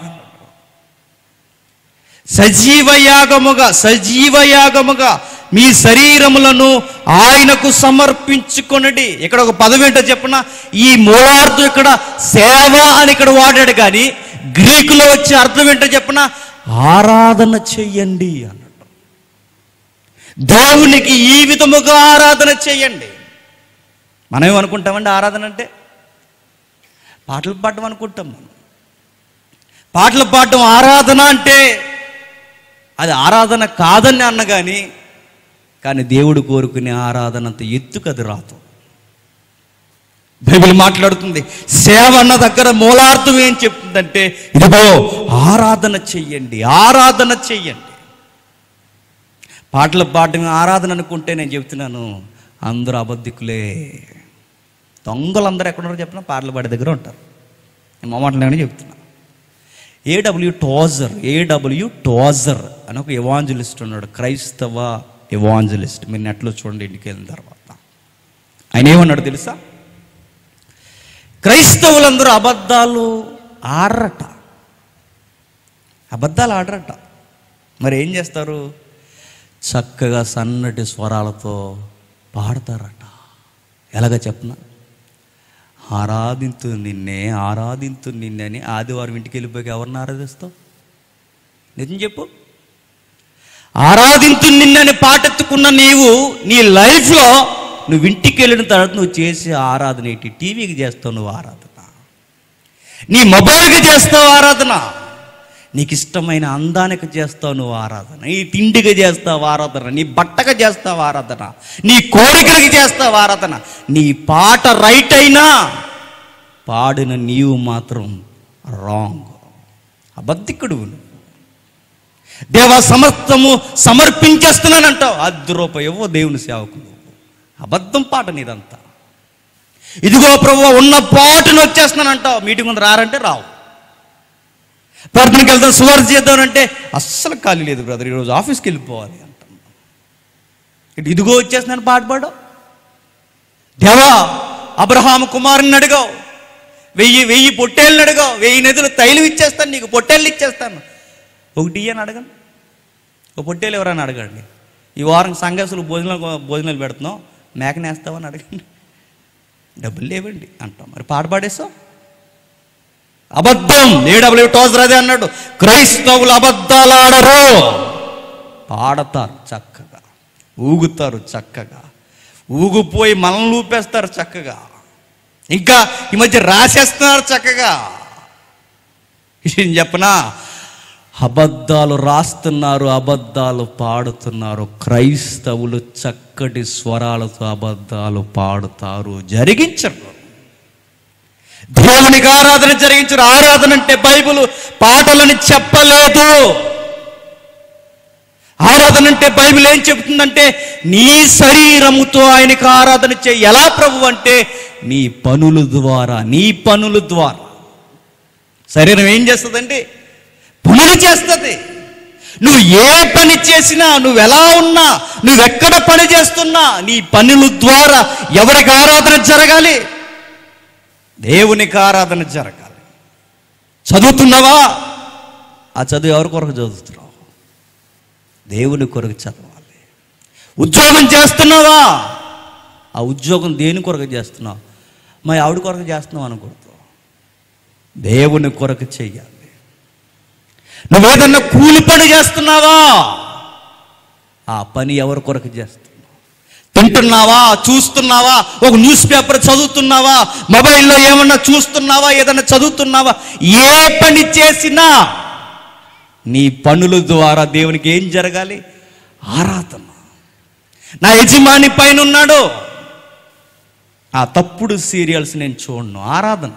సజీవయాగముగా సజీవయాగముగా మీ శరీరములను ఆయనకు సమర్పించుకొనడి. ఇక్కడ ఒక పదవి ఏంటో చెప్పిన? ఈ మూలార్థం ఇక్కడ సేవ అని ఇక్కడ వాడాడు కానీ గ్రీకులో వచ్చే అర్థం ఏంటో చెప్పిన? ఆరాధన చెయ్యండి అన్నాడు. దేవునికి ఈ విధముగా ఆరాధన చెయ్యండి. మనం ఏమనుకుంటామండి ఆరాధన అంటే? పాటలు పాడడం అనుకుంటాం మనం. పాటలు పాడడం ఆరాధన అంటే అది ఆరాధన కాదని అన్న కానీ కానీ దేవుడు కోరుకునే ఆరాధన అంత ఎత్తుకు అది రాదు. బైబిల్ మాట్లాడుతుంది సేవ అన్న దగ్గర మూలార్థం ఏం చెప్తుందంటే ఇదిగో ఆరాధన చెయ్యండి ఆరాధన చెయ్యండి. పాటలు పాడడం ఆరాధన అనుకుంటే నేను చెప్తున్నాను అందరూ అబద్ధికులే. దొంగలందరూ ఎక్కడ ఉన్నారో చెప్పిన? పాటలు పాడే దగ్గర ఉంటారు. నేను మా మాటలు చెప్తున్నా. ఏడబ్ల్యూ టోజర్ ఏడబ్ల్యూ టోజర్ అని ఒక ఎవాంజలిస్ట్ ఉన్నాడు క్రైస్తవ ఎవాంజలిస్ట్ మీరు నెట్లో చూడండి ఇంటికి వెళ్ళిన తర్వాత. ఆయన ఏమన్నాడు తెలుసా? క్రైస్తవులందరూ అబద్ధాలు ఆడరట. అబద్ధాలు ఆడరట. మరి ఏం చేస్తారు? చక్కగా సన్నటి స్వరాలతో పాడతారట. ఎలాగ చెప్పనా? ఆరాధింతు నిన్నే ఆరాధింతు నిన్నే అని ఆదివారం ఇంటికి వెళ్ళిపోయి ఎవరిని ఆరాధిస్తావు? నిజం చెప్పు. ఆరాధింతు నిన్నని పాటెత్తుకున్న నీవు నీ లైఫ్లో నువ్వు ఇంటికి వెళ్ళిన తర్వాత నువ్వు చేసే ఆరాధన ఏంటి? టీవీకి చేస్తావు నువ్వు ఆరాధన. నీ మొబైల్కి చేస్తావు ఆరాధన. నీకు ఇష్టమైన అందానికి చేస్తావు నువ్వు ఆరాధన. నీ తిండికి చేస్తావు ఆరాధన. నీ బట్టకు చేస్తావు ఆరాధన. నీ కోరికలకి చేస్తావు ఆరాధన. నీ పాట రైట్ అయినా పాడిన నీవు మాత్రం రాంగ్ అబద్ధికుడు నువ్వు. దేవ సమస్తము సమర్పించేస్తున్నానంటావు. అద్రూపయవో దేవుని సేవకు అబద్ధం పాట నీదంతా. ఇదిగో ప్రభు ఉన్న పాటను వచ్చేస్తున్నానంటావు. మీటింగ్ ముందు రారంటే రావు. ప్రార్థనకి వెళ్తాం సువార్త చేద్దామంటే అస్సలు ఖాళీ లేదు బ్రదర్. ఈరోజు ఆఫీస్కి వెళ్ళిపోవాలి అంటాం. ఇదిగో వచ్చేస్తున్నాను పాట పాడు దేవా అబ్రహాం కుమారుని అడిగావు. వెయ్యి వెయ్యి పొట్టేళ్ళని అడిగావు. వెయ్యి నదులు తైలు ఇచ్చేస్తాను నీకు పొట్టేళ్ళు ఇచ్చేస్తాను. ఒకటి అని అడగండి ఒక పొట్టేలు ఎవరైనా అడగండి. ఈ వారం సంఘాసులు భోజనాలు భోజనాలు పెడుతున్నాం మేకనేస్తావని అడగండి. డబ్బులు లేవండి అంటాం. మరి పాట పాడేస్తాం? అబద్ధం! ఏడబ్ల్యూ టోజర్ అదే అన్నాడు. క్రైస్తవులు అబద్ధాలు ఆడరు. పాడతారు చక్కగా. ఊగుతారు చక్కగా. ఊగిపోయి మనల్ని ఊపేస్తారు చక్కగా. ఇంకా ఈ మధ్య రాసేస్తున్నారు చక్కగా. ఏం చెప్పనా? అబద్ధాలు రాస్తున్నారు అబద్ధాలు పాడుతున్నారు. క్రైస్తవులు చక్కటి స్వరాలతో అబద్ధాలు పాడుతారు. జరిగించరు. దేవునికి ఆరాధన జరిగించరు. ఆరాధన అంటే బైబిల్ పాటలని చెప్పలేదు. ఆరాధన అంటే బైబిల్ ఏం చెబుతుందంటే నీ శరీరముతో ఆయనకు ఆరాధన చే ఎలా ప్రభు అంటే నీ పనుల ద్వారా నీ పనుల ద్వారా. శరీరం ఏం చేస్తుందండి? పనులు చేస్తుంది. నువ్వు ఏ పని చేసినా నువ్వు ఎలా ఉన్నా నువ్వెక్కడ పని చేస్తున్నా నీ పనుల ద్వారా ఎవరికి ఆరాధన జరగాలి? దేవునికి ఆరాధన జరగాలి. చదువుతున్నావా? ఆ చదువు ఎవరి కొరకు చదువుతున్నావు? దేవుని కొరకు చదవాలి. ఉద్యోగం చేస్తున్నావా? ఆ ఉద్యోగం దేని కొరకు చేస్తున్నావు? మా ఆవిడ కొరకు చేస్తున్నావు అనకూడదు దేవుని కొరకు చెయ్యాలి. నువ్వేదన్నా కూలి పని చేస్తున్నావా? ఆ పని ఎవరి కొరకు చేస్తున్నావు? తింటున్నావా? చూస్తున్నావా? ఒక న్యూస్ పేపర్ చదువుతున్నావా? మొబైల్లో ఏమన్నా చూస్తున్నావా? ఏదన్నా చదువుతున్నావా? ఏ పని చేసినా నీ పనుల ద్వారా దేవునికి ఏం జరగాలి? ఆరాధన. నా యజమాని పైన ఉన్నాడు ఆ తప్పుడు సీరియల్స్ నేను చూడను. ఆరాధన.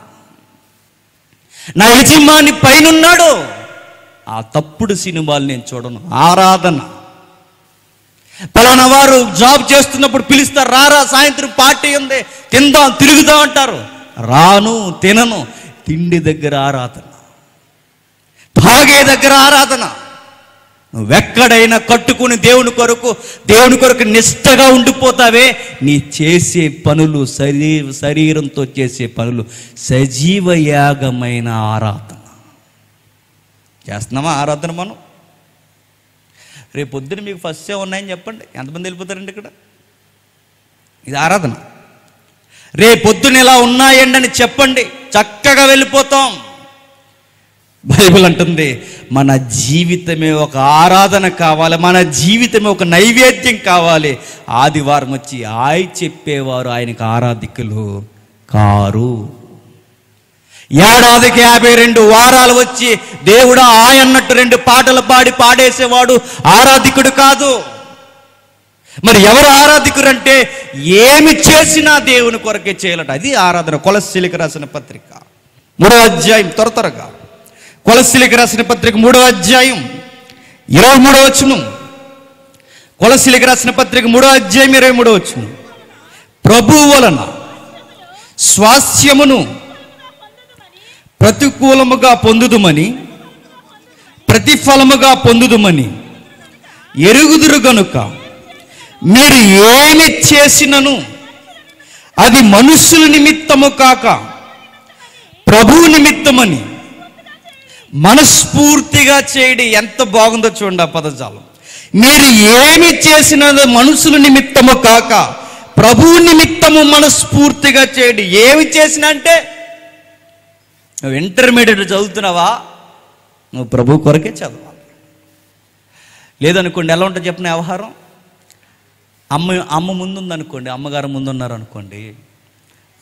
నా యజమాని పైన ఉన్నాడు ఆ తప్పుడు సినిమాలు నేను చూడను. ఆరాధన. పలానా వారు జాబ్ చేస్తున్నప్పుడు పిలుస్తారు రారా సాయంత్రం పార్టీ ఉంది తిందాం తిరుగుదాం అంటారు. రాను తినను తిండి దగ్గర ఆరాధన. తాగే దగ్గర ఆరాధన. నువ్వెక్కడైనా కట్టుకుని దేవుని కొరకు దేవుని కొరకు నిష్టగా ఉండిపోతావే. నీ చేసే పనులు శరీర శరీరంతో చేసే పనులు సజీవ యాగమైన ఆరాధన. చేస్తున్నామా? ఆరాధన మనం? రేపు పొద్దున మీకు ఫస్ట్ షో ఉన్నాయని చెప్పండి. ఎంతమంది వెళ్ళిపోతారండి ఇక్కడ? ఇది ఆరాధన. రేపు పొద్దున ఇలా ఉన్నాయండి అని చెప్పండి. చక్కగా వెళ్ళిపోతాం. బైబిల్ అంటుంది మన జీవితమే ఒక ఆరాధన కావాలి మన జీవితమే ఒక నైవేద్యం కావాలి. ఆదివారం వచ్చి ఆయి చెప్పేవారు ఆయనకు ఆరాధికులు కారు. ఏడాదికి యాభై రెండు వారాలు వచ్చి దేవుడు ఆయన్నట్టు రెండు పాటలు పాడి పాడేసేవాడు ఆరాధికుడు కాదు. మరి ఎవరు ఆరాధికుడు అంటే ఏమి చేసినా దేవుని కొరకే చేయాలట అది ఆరాధన. కొలశీలికి రాసిన పత్రిక. మూడో అధ్యాయం త్వర త్వరగా. కొలశీలికి రాసిన పత్రిక మూడో అధ్యాయం ఇరవై మూడో వచ్చును కొలశీలికి రాసిన పత్రిక మూడో అధ్యాయం ఇరవై మూడో వచ్చును ప్రభువు వలన స్వాస్యమును ప్రతికూలముగా పొందుదుమని ప్రతిఫలముగా పొందుదుమని ఎరుగుదురు గనుక మీరు ఏమి చేసినను అది మనుష్యుల నిమిత్తము కాక ప్రభువు నిమిత్తమని మనస్ఫూర్తిగా చేయడం ఎంత బాగుందో చూడండి ఆ పదజాలం. మీరు ఏమి చేసినది మనుషుల నిమిత్తము కాక ప్రభువు నిమిత్తము మనస్ఫూర్తిగా చేయడం. ఏమి చేసినా అంటే నువ్వు ఇంటర్మీడియట్ చదువుతున్నావా? నువ్వు ప్రభు కొరకే చదవాలి. లేదనుకోండి ఎలా ఉంటుంది చెప్పిన వ్యవహారం? అమ్మ అమ్మ ముందు ఉందనుకోండి అమ్మగారు ముందు ఉన్నారు అనుకోండి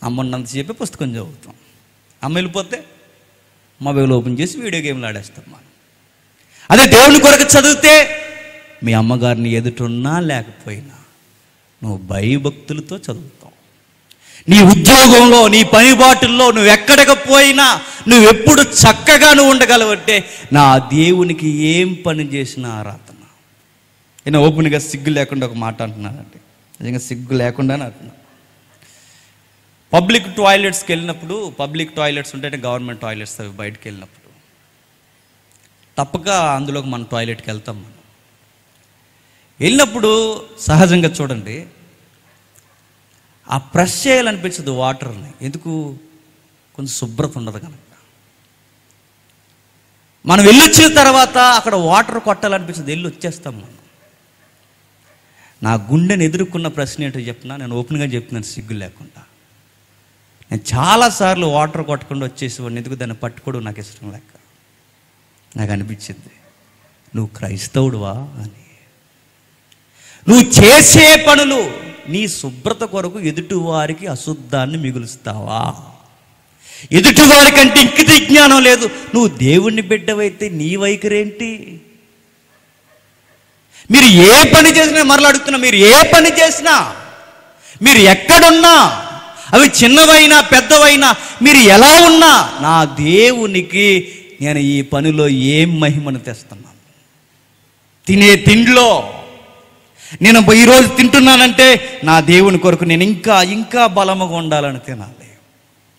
అమ్మ ఉన్నంతసేపే పుస్తకం చదువుతాం. అమ్మ వెళ్ళిపోతే మొబైల్ ఓపెన్ చేసి వీడియో గేమ్లు ఆడేస్తాం మనం. అదే దేవుని కొరకు చదివితే మీ అమ్మగారిని ఎదుటున్నా లేకపోయినా నువ్వు భయభక్తులతో చదువు. నీ ఉద్యోగంలో నీ పనిబాటుల్లో నువ్వు ఎక్కడికి పోయినా నువ్వు ఎప్పుడు చక్కగా నువ్వు ఉండగలవంటే నా దేవునికి ఏం పని చేసిన ఆరాధన. నేను ఓపెన్గా సిగ్గు లేకుండా ఒక మాట అంటున్నానండి నిజంగా సిగ్గు లేకుండానే అంటున్నా పబ్లిక్ టాయిలెట్స్కి వెళ్ళినప్పుడు పబ్లిక్ టాయిలెట్స్ ఉంటే గవర్నమెంట్ టాయిలెట్స్ అవి బయటకు వెళ్ళినప్పుడు. తప్పక అందులోకి మన టాయిలెట్కి వెళ్తాం మనం. వెళ్ళినప్పుడు సహజంగా చూడండి ఆ ప్రెస్ చేయాలనిపించదు వాటర్ని. ఎందుకు? కొంచెం శుభ్రత ఉండదు కనుక. మనం వెళ్ళొచ్చిన తర్వాత అక్కడ వాటర్ కొట్టాలనిపించదు. వెళ్ళి వచ్చేస్తాం మనం. నా గుండెని ఎదుర్కొన్న ప్రశ్న ఏంటో చెప్పినా నేను ఓపెన్గా చెప్తున్నాను సిగ్గు లేకుండా. నేను చాలాసార్లు వాటర్ కొట్టకుండా వచ్చేసేవాడిని. ఎందుకు? దాన్ని పట్టుకోవడం నాకు ఇష్టం లేక. నాకు అనిపించింది నువ్వు క్రైస్తవుడువా? అని. నువ్వు చేసే పనులు నీ శుభ్రత కొరకు ఎదుటివారికి అశుద్ధాన్ని మిగులుస్తావా? ఎదుటివారి కంటే ఇంకిత జ్ఞానం లేదు. నువ్వు దేవుణ్ణి బిడ్డవైతే నీ వైఖరేంటి? మీరు ఏ పని చేసినా మరలా అడుగుతున్నా మీరు ఏ పని చేసినా మీరు ఎక్కడున్నా అవి చిన్నవైనా పెద్దవైనా మీరు ఎలా ఉన్నా నా దేవునికి నేను ఈ పనిలో ఏం మహిమను తెస్తున్నాను? తినే తిండిలో నేను ఈరోజు తింటున్నానంటే నా దేవుని కొరకు నేను ఇంకా ఇంకా బలముగా ఉండాలని తినాలి.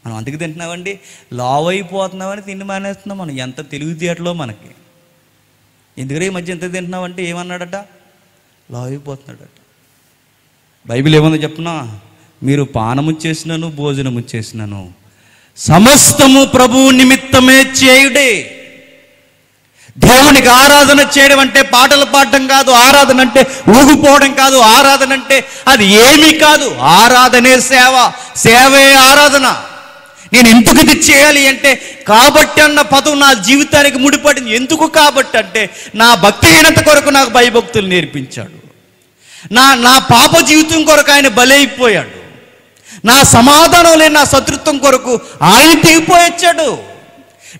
మనం అందుకు తింటున్నామండి? లావ్ అయిపోతున్నామని తిండి మానేస్తున్నాం. మనం ఎంత తెలివితేటలో మనకి? ఎందుకంటే ఈ మధ్య ఎంత తింటున్నామంటే ఏమన్నాడట? లావ్ అయిపోతున్నాడట. బైబిల్ ఏముందో చెప్తున్నా? మీరు పానము చేసినను భోజనము చేసినను. సమస్తము ప్రభువు నిమిత్తమే చేయుడే. దేవునికి ఆరాధన చేయడం అంటే పాటలు పాడడం కాదు ఆరాధన అంటే ఊగిపోవడం కాదు ఆరాధన అంటే అది ఏమీ కాదు. ఆరాధనే సేవ సేవే ఆరాధన. నేను ఎందుకు ఇది చేయాలి అంటే కాబట్టి అన్న పదం నా జీవితానికి ముడిపడింది. ఎందుకు కాబట్టి అంటే నా భక్తిహీనత కొరకు నాకు భయభక్తులు నేర్పించాడు. నా నా పాప జీవితం కొరకు ఆయన బలైపోయాడు. నా సమాధానం లేని నా శత్రుత్వం కొరకు ఆయన తెగిపోయొచ్చాడు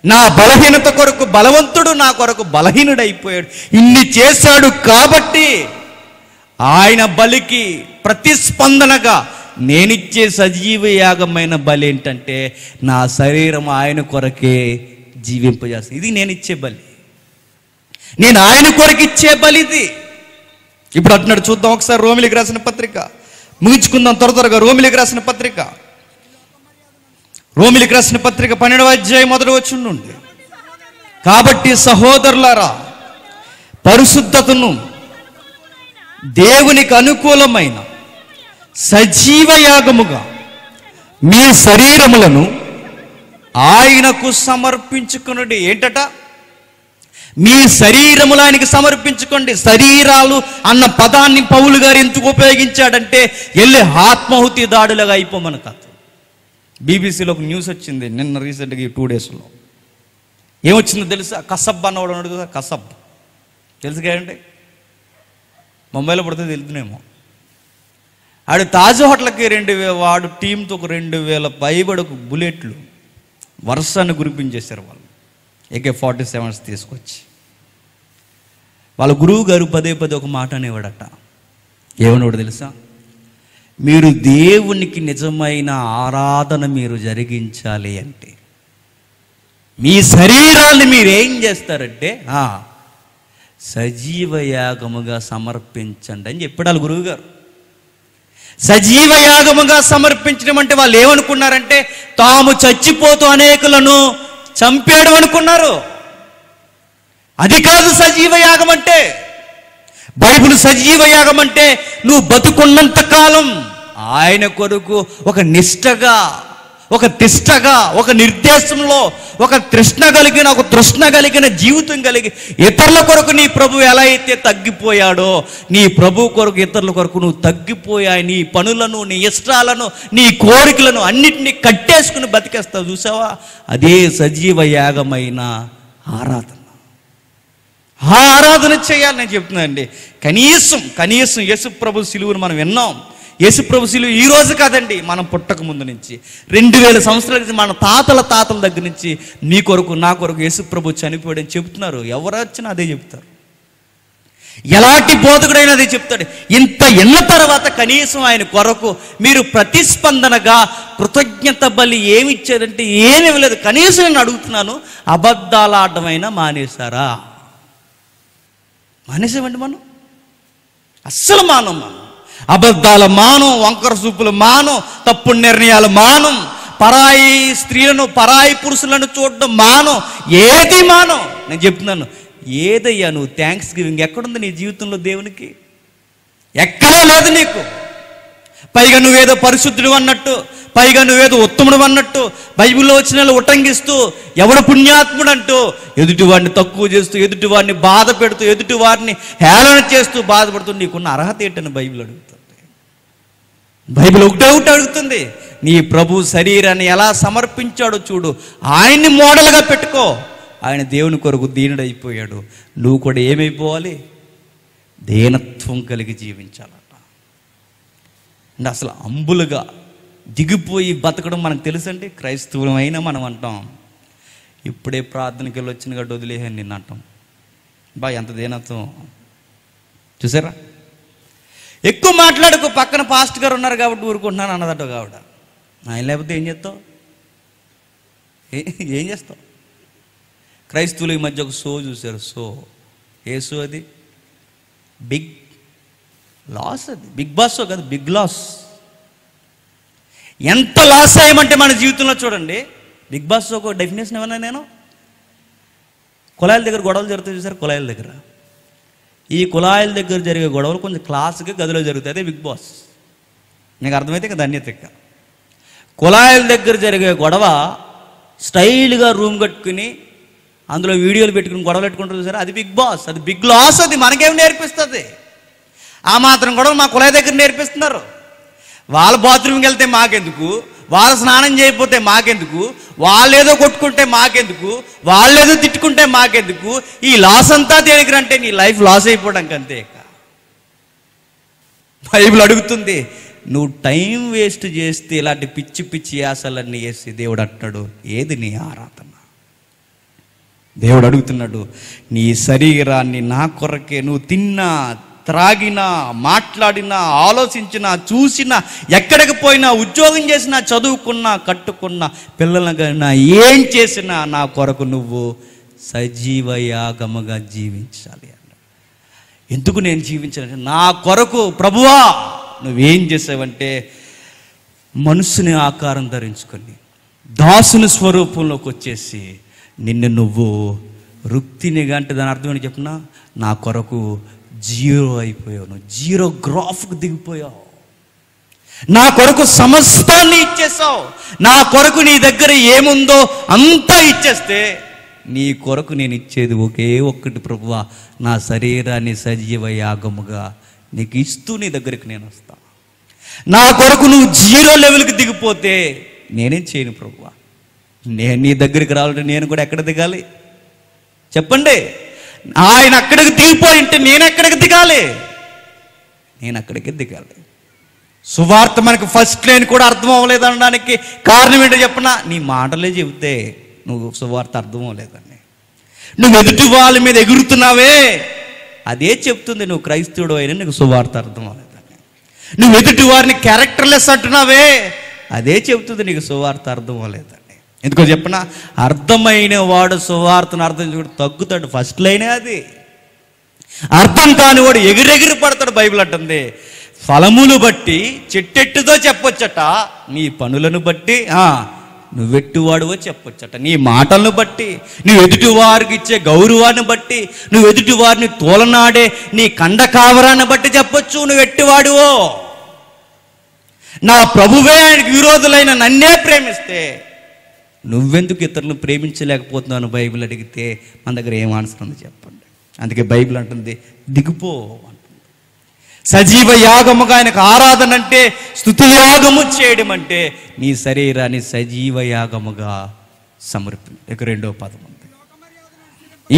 నా బలహీనత కొరకు బలవంతుడు నా కొరకు బలహీనుడైపోయాడు. ఇన్ని చేశాడు కాబట్టి ఆయన బలికి ప్రతిస్పందనగా నేనిచ్చే సజీవ యాగమైన బలి ఏంటంటే నా శరీరం ఆయన కొరకే జీవింపజేస్తుంది. ఇది నేను ఇచ్చే బలి. నేను ఆయన కొరకు ఇచ్చే బలిది ఇప్పుడు అంటున్నాడు చూద్దాం ఒకసారి రోమిలికి రాసిన పత్రిక. ముగించుకుందాం త్వర త్వరగా రోమిలికి రాసిన పత్రిక. రోమిలికి రాసిన పత్రిక పన్నెండవ అధ్యాయం మొదటి వచ్చి నుండి. కాబట్టి సహోదరులారా పరిశుద్ధతను దేవునికి అనుకూలమైన సజీవ యాగముగా మీ శరీరములను ఆయనకు సమర్పించుకునుడి. ఏంటట? మీ శరీరములు ఆయనకి సమర్పించుకోండి. శరీరాలు అన్న పదాన్ని పౌలు గారు ఎందుకు ఉపయోగించాడంటే వెళ్ళి ఆత్మాహుతి దాడులుగా అయిపోమని కాదు. బీబీసీలో ఒక న్యూస్ వచ్చింది నిన్న రీసెంట్గా ఈ టూ డేస్లో. ఏమొచ్చిందో తెలుసా? కసబ్ అన్నవాడు ఉన్నాడు కదా కసబ్. తెలుసు కదండి? ముంబైలో పడితే తెలుదునేమో ఆడు తాజ్ హోటల్కి రెండు వేల వాడు టీంతో ఒక రెండు వేల పైబడకు బుల్లెట్లు వర్షాన్ని గురిపించేశారు వాళ్ళు. ఏకే ఫార్టీ సెవెన్స్ తీసుకొచ్చి. వాళ్ళ గురువు గారు పదే పదే ఒక మాట అనేవాడట. ఏమన్నాడు తెలుసా? మీరు దేవునికి నిజమైన ఆరాధన మీరు జరిగించాలి అంటే మీ శరీరాన్ని మీరేం చేస్తారంటే ఆ, సజీవ యాగముగా సమర్పించండి అని చెప్పాడు గురువుగారు. గురువు గారు సజీవ యాగముగా సమర్పించడం అంటే వాళ్ళు ఏమనుకున్నారంటే తాము చచ్చిపోతూ అనేకులను చంపేయడం అనుకున్నారు. అది కాదు సజీవ యాగం అంటే. బైబిల్ సజీవ యాగం అంటే నువ్వు బతుకున్నంత కాలం ఆయన కొరకు ఒక నిష్టగా ఒక తిష్టగా ఒక నిర్దేశంలో ఒక తృష్ణ కలిగిన ఒక తృష్ణ కలిగిన జీవితం కలిగి ఇతరుల కొరకు నీ ప్రభు ఎలా అయితే తగ్గిపోయాడో నీ ప్రభు కొరకు ఇతరుల కొరకు నువ్వు తగ్గిపోయాయి. నీ పనులను నీ ఇష్టాలను నీ కోరికలను అన్నిటినీ కట్టేసుకుని బతికేస్తావు. చూసావా? అదే సజీవ యాగమైన ఆరాధన. ఆరాధన చేయాలి నేను చెప్తున్నానండి. కనీసం కనీసం యేసు శిలువును సిలువును మనం విన్నాం. యేసు శిలువు సిలువు ఈ రోజు కాదండి మనం పుట్టక ముందు నుంచి. రెండు వేల సంవత్సరాల నుంచి మన తాతల తాతల దగ్గర నుంచి నీ కొరకు నా కొరకు యేసు చనిపోయాడని చెప్తున్నారు. ఎవరు వచ్చినా అదే చెప్తారు. ఎలాంటి బోధకుడైనా అదే చెప్తాడు. ఇంత ఎన్న తర్వాత కనీసం ఆయన కొరకు మీరు ప్రతిస్పందనగా కృతజ్ఞత బలి ఏమిచ్చారంటే ఏమి ఇవ్వలేదు. కనీసం నేను అడుగుతున్నాను అబద్ధాలు ఆడమైనా మానేశారా? మానేసామండి మనం? అస్సలు మానం మనం. అబద్ధాల మానం వంకర చూపుల మానం తప్పుడు నిర్ణయాలు మానం పరాయి స్త్రీలను పరాయి పురుషులను చూడడం మానం. ఏది మానం? నేను చెప్తున్నాను ఏదయ్యా నువ్వు థ్యాంక్స్ గివింగ్ ఎక్కడుంది నీ జీవితంలో దేవునికి? ఎక్కడా లేదు నీకు. పైగా నువ్వేదో పరిశుద్ధుడు అన్నట్టు పైగా నువ్వేదో ఉత్తముడు అన్నట్టు బైబిల్లో వచ్చిన వాళ్ళు ఉటంకిస్తూ ఎవడు పుణ్యాత్ముడు అంటూ ఎదుటివాడిని తక్కువ చేస్తూ ఎదుటివాడిని బాధ పెడుతూ ఎదుటి వారిని హేళన చేస్తూ బాధపడుతూ నీకున్న అర్హత ఏంటని బైబిల్ అడుగుతుంది. బైబిల్ ఒకటే ఒకటి అడుగుతుంది. నీ ప్రభు శరీరాన్ని ఎలా సమర్పించాడో చూడు. ఆయన్ని మోడల్గా పెట్టుకో. ఆయన దేవుని కొరకు దీనుడైపోయాడు. నువ్వు కూడా ఏమైపోవాలి? దీనత్వం కలిగి జీవించాలట. అంటే అసలు అంబులుగా దిగిపోయి బతకడం మనకు తెలుసండి? క్రైస్తవులమైనా మనం అంటాం. ఇప్పుడే ప్రార్థనకి వెళ్ళి వచ్చిన గడ్డ వదిలేహని నిన్న అంటాం. బా ఎంత దీనత్వం. చూసారా? ఎక్కువ మాట్లాడకు పక్కన పాస్ట్ గారు ఉన్నారు కాబట్టి ఊరుకుంటున్నాను అన్నదట కావిడ ఆయన లేకపోతే ఏం చేస్తావు? ఏ- ఏం చేస్తావు? క్రైస్తవులు ఈ మధ్య ఒక షో చూశారు షో. ఏ షో అది? బిగ్ లాస్ అది. బిగ్ బాస్ షో కాదు బిగ్ లాస్. ఎంత లాస్ అయ్యామంటే మన జీవితంలో చూడండి. బిగ్ బాస్ ఒక డెఫినేషన్ ఏమన్నా నేను? కుళాయిల దగ్గర గొడవలు జరుగుతాయి చూసారు? కుళాయిల దగ్గర. ఈ కుళాయిల దగ్గర జరిగే గొడవలు కొంచెం క్లాస్గా గదిలో జరుగుతాయి. అదే బిగ్ బాస్ నీకు అర్థమైతే ఇక ధన్యత ఇక. కుళాయిల దగ్గర జరిగే గొడవ స్టైల్గా రూమ్ కట్టుకుని అందులో వీడియోలు పెట్టుకుని గొడవలు పెట్టుకుంటారు చూసారు? అది బిగ్ బాస్ అది బిగ్ లాస్ అది మనకేం నేర్పిస్తుంది? ఆ మాత్రం గొడవ మా కులాయి దగ్గర నేర్పిస్తున్నారు. వాళ్ళ బాత్రూమ్కి వెళ్తే మాకెందుకు? వాళ్ళు స్నానం చేయకపోతే మాకెందుకు? వాళ్ళేదో కొట్టుకుంటే మాకెందుకు? వాళ్ళేదో తిట్టుకుంటే మాకెందుకు? ఈ లాస్ అంతా తేలికరంటే నీ లైఫ్ లాస్ అయిపోవడానికి అంతే ఇక. బైబిల్ అడుగుతుంది నువ్వు టైం వేస్ట్ చేస్తే ఇలాంటి పిచ్చి పిచ్చి యాసలన్నీ వేసి దేవుడు అంటున్నాడు ఏది నీ ఆరాధన? దేవుడు అడుగుతున్నాడు నీ శరీరాన్ని నా కొరకే నువ్వు తిన్నా త్రాగినా మాట్లాడినా ఆలోచించినా చూసినా ఎక్కడికి పోయినా ఉద్యోగం చేసినా చదువుకున్నా కట్టుకున్నా పిల్లలకైనా ఏం చేసినా నా కొరకు నువ్వు సజీవ యాగముగా జీవించాలి అన్నాడు. ఎందుకు నేను జీవించాలంటే నా కొరకు ప్రభువా నువ్వేం చేసావంటే మనసుని ఆకారం ధరించుకొని దాసుని స్వరూపంలోకి వచ్చేసి నిన్ను నువ్వు వృత్తిని అంటే దాని అర్థం ఏంటి చెప్పిన నా కొరకు జీరో అయిపోయావు. నువ్వు జీరో గ్రాఫ్కి దిగిపోయావు. నా కొరకు సమస్తాన్ని ఇచ్చేసావు. నా కొరకు నీ దగ్గర ఏముందో అంతా ఇచ్చేస్తే నీ కొరకు నేను ఇచ్చేది ఒకే ఒక్కటి ప్రభువా నా శరీరాన్ని సజీవ యాగముగా నీకు ఇస్తూ నీ దగ్గరికి నేను వస్తా. నా కొరకు నువ్వు జీరో లెవెల్కి దిగిపోతే నేనేం చేయను ప్రభువా. నేను నీ దగ్గరికి రావాలంటే నేను కూడా ఎక్కడ దిగాలి? చెప్పండి. ఆయన అక్కడికి దిగిపోయి ఉంటే నేను ఎక్కడికి దిగాలి? నేను అక్కడికి దిగాలి. సువార్త మనకు ఫస్ట్ లైన్ కూడా అర్థం అవ్వలేదు అనడానికి కారణం ఏంటో చెప్పనా? నీ మాటలే చెబితే నువ్వు సువార్త అర్థం అవ్వలేదండి. నువ్వు ఎదుటి వాళ్ళ మీద ఎగురుతున్నావే? అదే చెప్తుంది నువ్వు క్రైస్తవుడు అయినా నీకు సువార్త అర్థం అవ్వలేదండి. నువ్వు ఎదుటి వారిని క్యారెక్టర్లెస్ అంటున్నావే? అదే చెప్తుంది నీకు సువార్త అర్థం అవ్వలేదండి. ఎందుకో చెప్పనా? అర్థమైన వాడు సువార్తను అర్థం చూడు తగ్గుతాడు. ఫస్ట్ లైనే అది. అర్థం కాని వాడు ఎగిరెగిరి పడతాడు బైబిల్ అంటుంది. ఫలములు బట్టి చెట్టెట్టుతో చెప్పొచ్చట. నీ పనులను బట్టి నువ్వెట్టువాడువో చెప్పొచ్చట. నీ మాటలను బట్టి నువ్వు ఎదుటి వారికి ఇచ్చే గౌరవాన్ని బట్టి నువ్వు ఎదుటి వారిని తోలనాడే నీ కండ కావరాన్ని బట్టి చెప్పొచ్చు నువ్వు ఎట్టివాడువో నా ప్రభువే ఆయనకు విరోధులైన నన్నే ప్రేమిస్తే నువ్వెందుకు ఇతరులను ప్రేమించలేకపోతున్నావు అని బైబిల్ అడిగితే మన దగ్గర ఏం ఆన్సర్ ఉంది చెప్పండి. అందుకే బైబిల్ అంటుంది దిగిపో అంటుంది. సజీవ యాగముగా ఆయనకు ఆరాధన అంటే స్థుతి యాగము చేయడం అంటే నీ శరీరాన్ని సజీవ యాగముగా సమర్పి ఇక రెండో పదం ఉంది.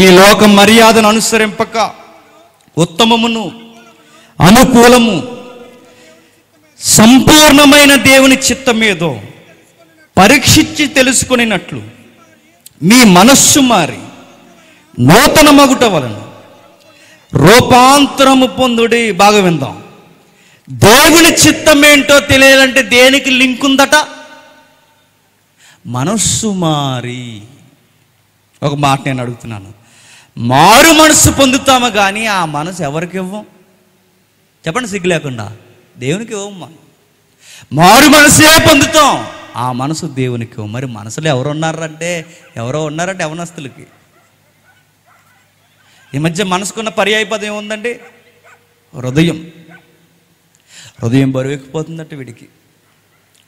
ఈ లోక మర్యాదను అనుసరింపక ఉత్తమమును అనుకూలము సంపూర్ణమైన దేవుని చిత్తం ఏదో? పరీక్షించి తెలుసుకునేటట్లు మీ మనస్సు మారి నూతన మగుట వలన రూపాంతరము పొందుడి బాగా విందాం. దేవుని చిత్తం ఏంటో తెలియాలంటే దేనికి లింక్ ఉందట? మనస్సు మారి. ఒక మాట నేను అడుగుతున్నాను. మారు మనస్సు పొందుతాము కానీ ఆ మనసు ఎవరికి ఇవ్వం? చెప్పండి సిగ్గు లేకుండా. దేవునికి ఇవ్వం మనం మారు మనసే పొందుతాం. ఆ మనసు దేవునికి మరి మనసులో ఎవరు ఉన్నారంటే ఎవరో ఉన్నారంటే యవనస్తులకి. ఈ మధ్య మనసుకున్న పర్యాయ పదం ఏముందండి? హృదయం. హృదయం బరువెక్కిపోతుందట వీడికి.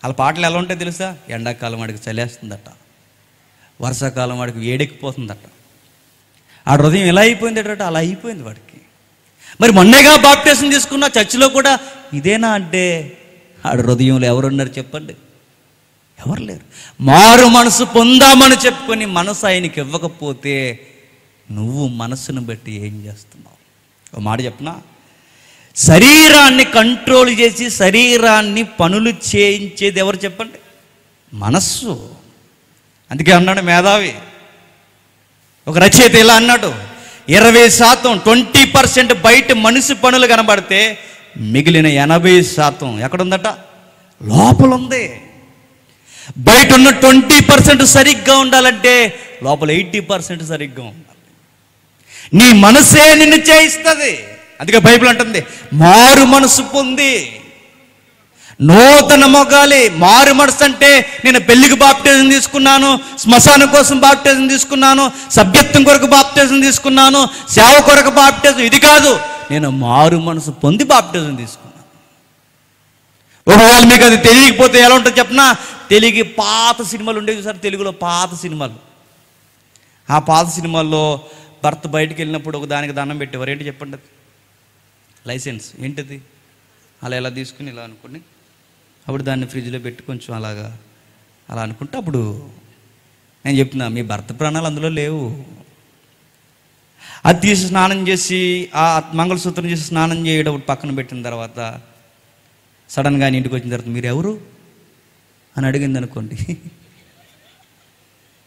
వాళ్ళ పాటలు ఎలా ఉంటాయి తెలుసా? ఎండాకాలం వాడికి చలేస్తుందట. వర్షాకాలం వాడికి వేడెక్కిపోతుందట. ఆ హృదయం ఎలా అయిపోయిందట? అలా అయిపోయింది వాడికి. మరి మొన్నేగా బాప్టేషన్ తీసుకున్న చర్చిలో కూడా ఇదేనా అంటే ఆడ హృదయంలో ఎవరున్నారు చెప్పండి. ఎవరు లేరు. మారు మనసు పొందామని చెప్పుకొని మనసు ఆయనకి ఇవ్వకపోతే నువ్వు మనసును బట్టి ఏం చేస్తున్నావు? ఒక మాట చెప్పనా? శరీరాన్ని కంట్రోల్ చేసి శరీరాన్ని పనులు చేయించేది ఎవరు చెప్పండి? మనస్సు. అందుకే అన్నాడు మేధావి. ఒక రచయిత ఇలా అన్నాడు ఇరవై శాతం ట్వంటీ పర్సెంట్ బయట మనిషి పనులు కనబడితే మిగిలిన ఎనభై శాతం ఎక్కడుందట? లోపల ఉంది బయట ఉన్న ట్వంటీ పర్సెంట్ సరిగ్గా ఉండాలంటే లోపల ఎయిటీ పర్సెంట్ సరిగ్గా ఉండాలి. నీ మనసే నిన్ను చేయిస్తుంది. అందుకే బైబిల్ అంటుంది మారు మనసు పొంది. నూతన మొగాలి మారు మనసు అంటే నేను పెళ్ళికి బాప్టిజం తీసుకున్నాను శ్మశానం కోసం బాప్టిజం తీసుకున్నాను సభ్యత్వం కొరకు బాప్టిజం తీసుకున్నాను సేవ కొరకు బాప్టిజం ఇది కాదు నేను మారు మనసు పొంది బాప్టిజం తీసుకున్నాను. ఒకవేళ మీకు అది తెలియకపోతే ఎలా ఉంటుంది చెప్పనా? తెలుగు పాత సినిమాలు ఉండేవి సార్ తెలుగులో పాత సినిమాలు. ఆ పాత సినిమాల్లో భర్త బయటికి వెళ్ళినప్పుడు ఒక దానికి దండం పెట్టేవారు. ఏంటి చెప్పండి అది? లైసెన్స్. ఏంటిది? అలా ఎలా తీసుకుని ఇలా అనుకుని అప్పుడు దాన్ని ఫ్రిడ్జ్లో పెట్టి కొంచెం అలాగా అలా అనుకుంటే అప్పుడు నేను చెప్తున్నా మీ భర్త ప్రాణాలు అందులో లేవు. అది తీసి స్నానం చేసి ఆ మంగళసూత్రం చేసి స్నానం చేయడం పక్కన పెట్టిన తర్వాత సడన్గా ఇంటికి వచ్చిన తర్వాత మీరు ఎవరు అని అడిగింది అనుకోండి.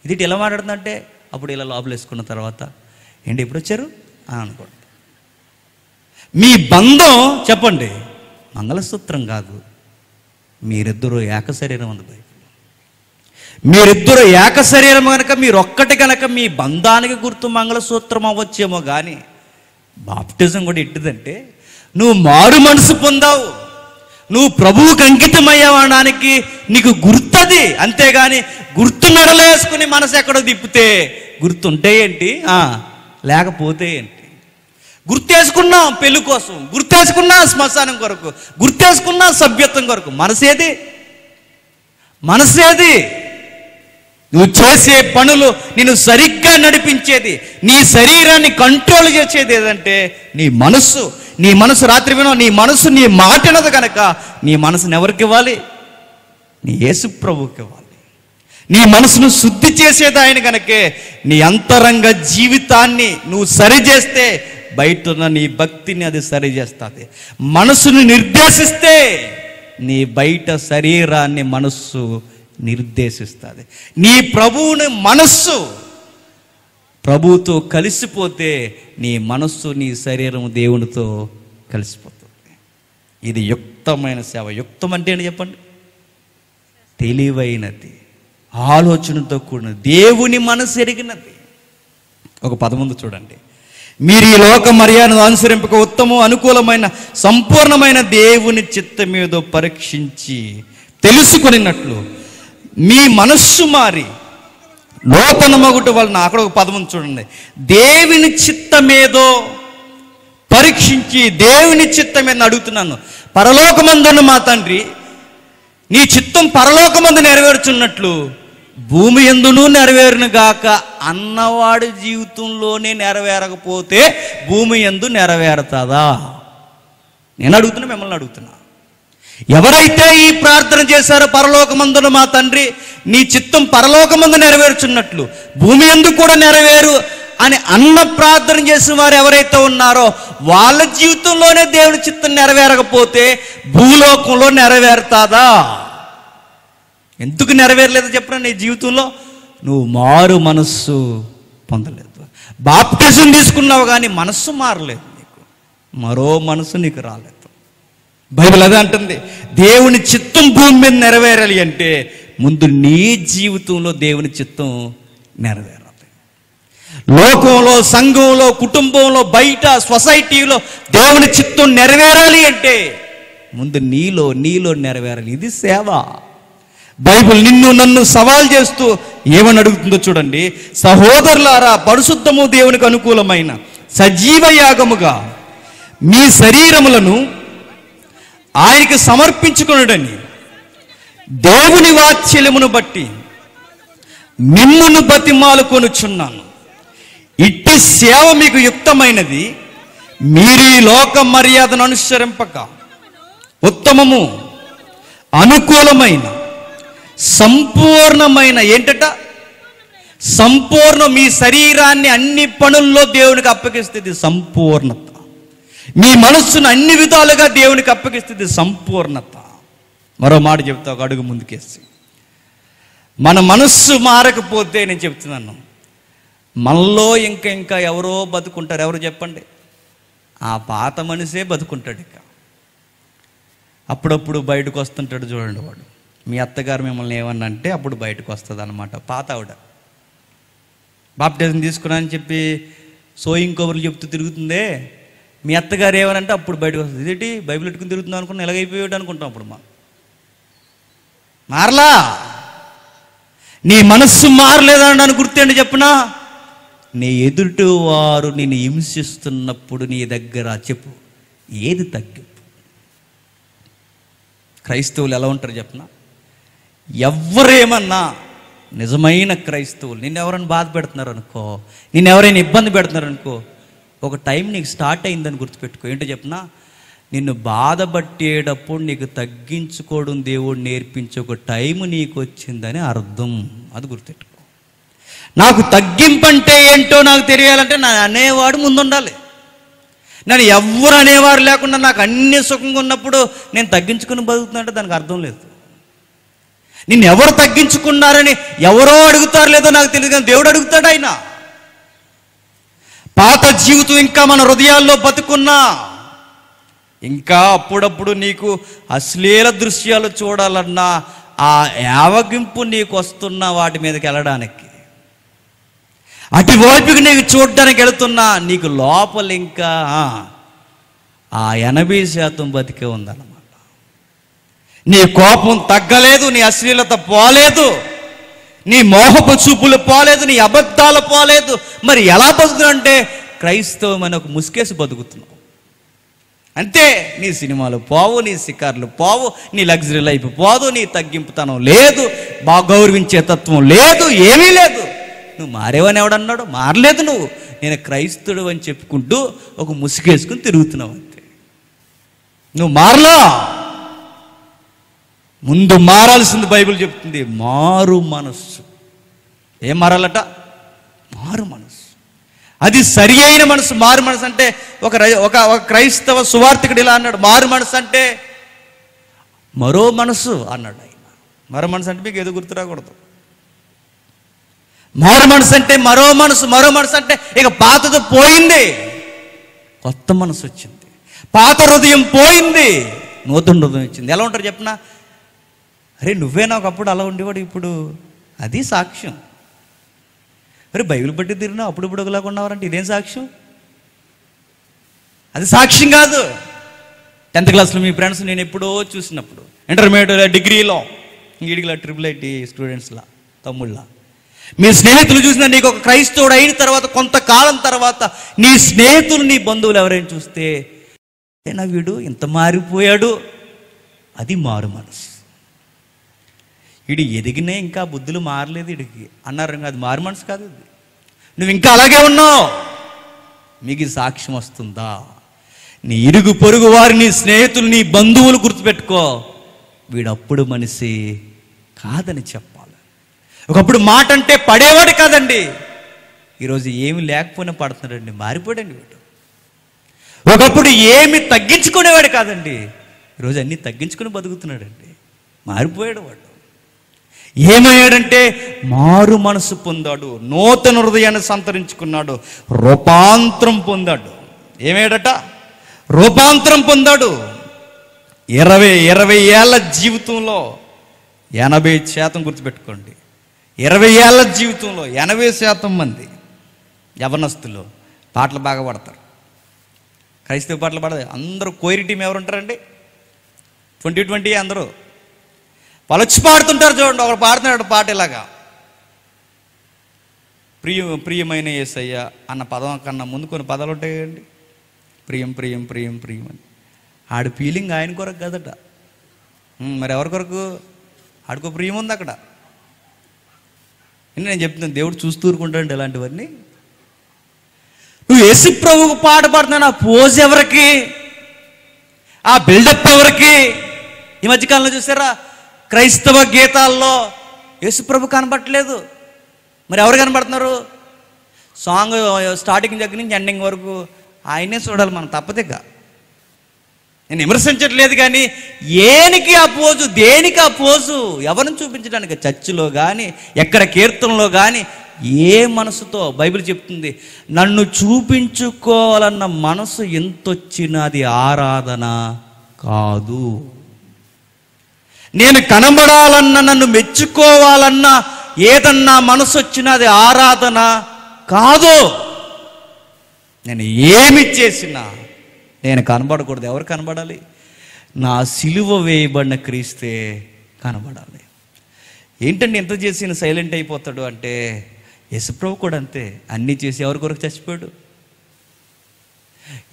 ఇది ఎలా మాట్లాడుతుందంటే అప్పుడు ఇలా లోపల వేసుకున్న తర్వాత ఏంటి ఎప్పుడు వచ్చారు? అని అనుకోండి. మీ బంధం చెప్పండి మంగళసూత్రం కాదు. మీరిద్దరూ ఏక శరీరం ఉంది బైబిల్. మీరిద్దరు ఏక శరీరం కనుక మీరొక్కటి కనుక మీ బంధానికి గుర్తు మంగళసూత్రం అవ్వచ్చేమో కానీ బాప్టిజం కూడా ఎట్టిదంటే నువ్వు మారు మనసు పొందావు. నువ్వు ప్రభువుకి అంకితమయ్యావడానికి నీకు గుర్తది. అంతేగాని గుర్తు నడలేసుకుని మనసు ఎక్కడో తిప్పితే గుర్తుంటే ఏంటి? ఆ, లేకపోతే ఏంటి? గుర్తేసుకున్నాం పెళ్ళి కోసం. గుర్తేసుకున్నా శ్మశానం కొరకు. గుర్తేసుకున్నా సభ్యత్వం కొరకు. మనసేది? మనసేది? నువ్వు చేసే పనులు నిన్ను సరిగ్గా నడిపించేది. నీ శరీరాన్ని కంట్రోల్ చేసేది ఏదంటే నీ మనస్సు. నీ మనసు రాత్రి వినో నీ మనసు నీ మాటినది కనుక నీ మనసుని ఎవరికి ఇవ్వాలి? నీ యేసు ప్రభువుకి ఇవ్వాలి. నీ మనసును శుద్ధి చేసేది ఆయన కనుకే నీ అంతరంగ జీవితాన్ని నువ్వు సరి చేస్తే బయట ఉన్న నీ భక్తిని అది సరి చేస్తుంది మనసును నిర్దేశిస్తే నీ బయట శరీరాన్ని మనస్సు నిర్దేశిస్తుంది. నీ ప్రభువుని మనస్సు ప్రభువుతో కలిసిపోతే నీ మనస్సు నీ శరీరం దేవునితో కలిసిపోతుంది. ఇది యుక్తమైన సేవ. యుక్తం అంటే ఏంటి చెప్పండి? తెలివైనది. ఆలోచనతో కూడిన దేవుని మనసు ఎరిగినది. ఒక పదముందు చూడండి. మీరు ఈ లోక మర్యాదను అనుసరింపక ఉత్తమం అనుకూలమైన సంపూర్ణమైన దేవుని చిత్తం మీద పరీక్షించి తెలుసుకునినట్లు మీ మనస్సు మారి నూతన మగుట వలన అక్కడ ఒక పదం చూడండి. దేవుని చిత్తమేదో పరీక్షించి దేవుని చిత్తమేదని అడుగుతున్నాను. పరలోకమందున్న మా తండ్రి నీ చిత్తం పరలోకమందు నెరవేర్చున్నట్లు భూమి ఎందును నెరవేరును గాక అన్నవాడి జీవితంలోనే నెరవేరకపోతే భూమి ఎందు నెరవేరుతుందా? నేను అడుగుతున్నా మిమ్మల్ని అడుగుతున్నా. ఎవరైతే ఈ ప్రార్థన చేశారో పరలోకమందున మా తండ్రి నీ చిత్తం పరలోకమందు నెరవేర్చున్నట్లు భూమి ఎందుకు కూడా నెరవేరు అని అన్న ప్రార్థన చేసిన వారు ఎవరైతే ఉన్నారో వాళ్ళ జీవితంలోనే దేవుని చిత్తం నెరవేరకపోతే భూలోకంలో నెరవేరుతాదా? ఎందుకు నెరవేరలేదు చెప్పరా నీ జీవితంలో? నువ్వు మారు మనస్సు పొందలేదు. బాప్టిజం తీసుకున్నావు కానీ మనస్సు మారలేదు నీకు. మరో మనసు నీకు రాలేదు. బైబిల్ అదే అంటుంది. దేవుని చిత్తం భూమి మీద నెరవేరాలి అంటే ముందు నీ జీవితంలో దేవుని చిత్తం నెరవేరాలి లోకంలో సంఘంలో కుటుంబంలో బయట సొసైటీలో దేవుని చిత్తం నెరవేరాలి అంటే ముందు నీలో నీలో నెరవేరాలి. ఇది సేవ. బైబిల్ నిన్ను నన్ను సవాల్ చేస్తూ ఏమని అడుగుతుందో చూడండి. సహోదరులారా పరిశుద్ధము దేవునికి అనుకూలమైన సజీవ యాగముగా మీ శరీరములను ఆయనకి సమర్పించుకొనుడని దేవుని వాత్సల్యమును బట్టి మిమ్మును బతిమాలుకొనుచున్నాను ఇట్టి సేవ మీకు యుక్తమైనది. మీరు ఈ లోక మర్యాదను అనుసరింపక ఉత్తమము అనుకూలమైన సంపూర్ణమైన ఏంటట? సంపూర్ణ మీ శరీరాన్ని అన్ని పనుల్లో దేవునికి అప్పగిస్తుంది సంపూర్ణత. మీ మనస్సును అన్ని విధాలుగా దేవునికి అప్పగిస్తుంది సంపూర్ణత. మరో మాట చెప్తా ఒక అడుగు ముందుకేసి. మన మనస్సు మారకపోతే నేను చెప్తున్నాను. మనలో ఇంకా ఇంకా ఎవరో బతుకుంటారు ఎవరు చెప్పండి? ఆ పాత మనిషే బతుకుంటాడు ఇక. అప్పుడప్పుడు బయటకు వస్తుంటాడు చూడండి వాడు. మీ అత్తగారు మిమ్మల్ని ఏమన్నా అంటే అప్పుడు బయటకు వస్తుంది అనమాట పాత ఆవిడ. బాప్టిజం తీసుకున్నా అని చెప్పి సోయింగ్ కబుర్లు చెప్తూ తిరుగుతుందే? మీ అత్తగారు ఏమనంటే అప్పుడు బయటకు వస్తుంది. ఇదేంటి? బైబిల్ పెట్టుకుని తిరుగుతున్నాం అనుకున్నా ఎలాగైపోయాడు అనుకుంటాం అప్పుడు మా మారలా? నీ మనస్సు మారలేదని గుర్తేండి చెప్పనా? నీ ఎదుటి వారు నిన్ను హింసిస్తున్నప్పుడు నీ దగ్గర చెప్పు. ఏది తగ్గింపు? క్రైస్తవులు ఎలా ఉంటారు చెప్పనా? ఎవరేమన్నా నిజమైన క్రైస్తవులు నిన్ను ఎవరైనా బాధ పెడుతున్నారు అనుకో నిన్ను ఎవరైనా ఇబ్బంది పెడుతున్నారు అనుకో ఒక టైం నీకు స్టార్ట్ అయిందని గుర్తుపెట్టుకో. ఏంటో చెప్పినా నిన్ను బాధపట్టేటప్పుడు నీకు తగ్గించుకోవడం దేవుడు నేర్పించే ఒక టైం నీకు వచ్చిందని అర్థం. అది గుర్తుపెట్టుకో. నాకు తగ్గింపు అంటే ఏంటో నాకు తెలియాలంటే నా అనేవాడు ముందుండాలి. నన్ను ఎవ్వరు అనేవారు లేకుండా నాకు అన్ని సుఖంగా ఉన్నప్పుడు నేను తగ్గించుకుని బతుకుతున్నట్టే దానికి అర్థం లేదు. నిన్ను ఎవరు తగ్గించుకున్నారని ఎవరో అడుగుతారు లేదో నాకు తెలియదు కానీ దేవుడు అడుగుతాడు ఆయన. పాత జీవితం ఇంకా మన హృదయాల్లో బతుకున్నా ఇంకా అప్పుడప్పుడు నీకు అశ్లీల దృశ్యాలు చూడాలన్నా ఆ యావగింపు నీకు వస్తున్న వాటి మీదకి వెళ్ళడానికి. అటువైపుకి నీకు చూడడానికి వెళుతున్నా నీకు లోపల ఇంకా ఆ ఎనభై శాతం బతికే ఉందన్నమాట. నీ కోపం తగ్గలేదు నీ అశ్లీలత పోలేదు. నీ మోహపు చూపులు పోలేదు నీ అబద్ధాలు పోలేదు. మరి ఎలా బతుకుతున్నావు అంటే క్రైస్తవం అని ఒక ముసుకేసి బతుకుతున్నావు. అంతే నీ సినిమాలు పోవు నీ షికార్లు పోవు నీ లగ్జరీ లైఫ్ పోదు నీ తగ్గింపుతనం లేదు బాగా గౌరవించే తత్వం లేదు ఏమీ లేదు. నువ్వు మారేవని ఎవడన్నాడు మారలేదు నువ్వు. నేను క్రైస్తుడు అని చెప్పుకుంటూ ఒక ముసుగేసుకుని తిరుగుతున్నావు అంతే. నువ్వు మారలా? ముందు మారాల్సింది బైబిల్ చెప్తుంది మారు మనస్సు. ఏం మారాలట? మారు మనస్సు. అది సరి అయిన మనసు మారు మనసు అంటే ఒక రై- ఒక ఒక క్రైస్తవ సువార్థికుడు ఇలా అన్నాడు మారు మనసు అంటే మరో మనసు అన్నాడు ఆయన. మరో మనసు అంటే మీకు ఏదో గుర్తు రాకూడదు. మారు మనసు అంటే మరో మనసు మరో మనసు అంటే ఇక పాతది పోయింది. కొత్త మనసు వచ్చింది. పాత హృదయం పోయింది. నూతన హృదయం వచ్చింది. ఎలా ఉంటారు చెప్పినా? అరే నువ్వేనా ఒకప్పుడు అలా ఉండేవాడు ఇప్పుడు? అది సాక్ష్యం. అరే బైబిల్ పట్టి తిరిగినా అప్పుడు ఇప్పుడు ఒకలాగా ఉన్నావారంటే ఇదేం సాక్ష్యం? అది సాక్ష్యం కాదు. టెన్త్ క్లాస్లో మీ ఫ్రెండ్స్ నేను ఎప్పుడో చూసినప్పుడు ఇంటర్మీడియట్ డిగ్రీలో ఈడిగిలా ట్రిపుల్ ఐటీ స్టూడెంట్స్లా తమ్ముళ్ళ. మీ స్నేహితులు చూసిన నీకు ఒక క్రైస్తవుడు అయిన తర్వాత కొంతకాలం తర్వాత నీ స్నేహితులు నీ బంధువులు ఎవరైనా చూస్తే నా వీడు ఇంత మారిపోయాడు. అది మారు మనసు. వీడు ఎదిగినే ఇంకా బుద్ధులు మారలేదు వీడికి అన్నారు అది మారు మనసు కాదు ఇది. నువ్వు ఇంకా అలాగే ఉన్నావు. మీకు సాక్ష్యం వస్తుందా? నీ ఇరుగు పొరుగు వారి నీ స్నేహితులు నీ బంధువులు గుర్తుపెట్టుకో. వీడప్పుడు మనిషి కాదని చెప్పాలి. ఒకప్పుడు మాట అంటే పడేవాడు కాదండి. ఈరోజు ఏమి లేకపోయినా పడుతున్నాడండి మారిపోడండి వీడు. ఒకప్పుడు ఏమి తగ్గించుకునేవాడు కాదండి. ఈరోజు అన్నీ తగ్గించుకుని బతుకుతున్నాడండి. మారిపోయాడు వాడు. ఏమయ్యాడంటే మారు మనసు పొందాడు నూతన హృదయాన్ని సంతరించుకున్నాడు రూపాంతరం పొందాడు. ఏమయ్యాడట? రూపాంతరం పొందాడు. ఇరవై ఇరవై ఏళ్ళ జీవితంలో ఎనభై శాతం గుర్తుపెట్టుకోండి. ఇరవై ఏళ్ళ జీవితంలో ఎనభై శాతం మంది యవనస్తులు పాటలు బాగా పాడతారు. క్రైస్తవ పాటలు పాడదు అందరూ కోయిరి టీం ఎవరు ఉంటారండి? ట్వంటీ ట్వంటీ అందరూ. వాళ్ళు వచ్చి పాడుతుంటారు చూడండి ఒకడు పాడుతున్నాడు పాట ఇలాగా. ప్రియ ప్రియమైన ఏసయ్య అన్న పదం కన్నా ముందు కొన్ని పదాలు ఉంటాయండి ప్రియం ప్రియం ప్రియం ప్రియం అని. ఆడి ఫీలింగ్ ఆయన కొరకు కదట. మరి ఎవరి కొరకు? ఆడికో ప్రియం ఉంది అక్కడ. నేను చెప్తున్నాను దేవుడు చూస్తూ ఊరుకుంటాడు ఇలాంటివన్నీ నువ్వు యేసు ప్రభువుకు పాట పాడుతున్నాను ఆ పోజ్ ఎవరికి? ఆ బిల్డప్ ఎవరికి? ఈ మధ్యకాలంలో చూసారా? క్రైస్తవ గీతాల్లో యేసుప్రభు కనబడట్లేదు మరి ఎవరు కనబడుతున్నారు సాంగ్ స్టార్టింగ్ దగ్గర నుంచి ఎండింగ్ వరకు ఆయనే చూడాలి మనం తప్పదిక నేను విమర్శించట్లేదు కానీ ఏనికి ఆ పోజు దేనికి ఆ పోజు? ఎవరిని చూపించడానికి? చర్చిలో కానీ ఎక్కడ కీర్తనలో కానీ ఏ మనసుతో? బైబిల్ చెప్తుంది నన్ను చూపించుకోవాలన్న మనసు ఎంతొచ్చినది ఆరాధన కాదు. నేను కనబడాలన్నా నన్ను మెచ్చుకోవాలన్నా ఏదన్నా మనసు వచ్చినది ఆరాధన కాదు. నేను ఏమి చేసినా నేను కనబడకూడదు. ఎవరు కనబడాలి? నా సిలువ వేయబడిన క్రీస్తే కనబడాలి. ఏంటండి ఎంత చేసిన సైలెంట్ అయిపోతాడు అంటే యశుప్రభు కూడా అంతే. అన్నీ చేసి ఎవరి కొరకు చచ్చిపోయాడు?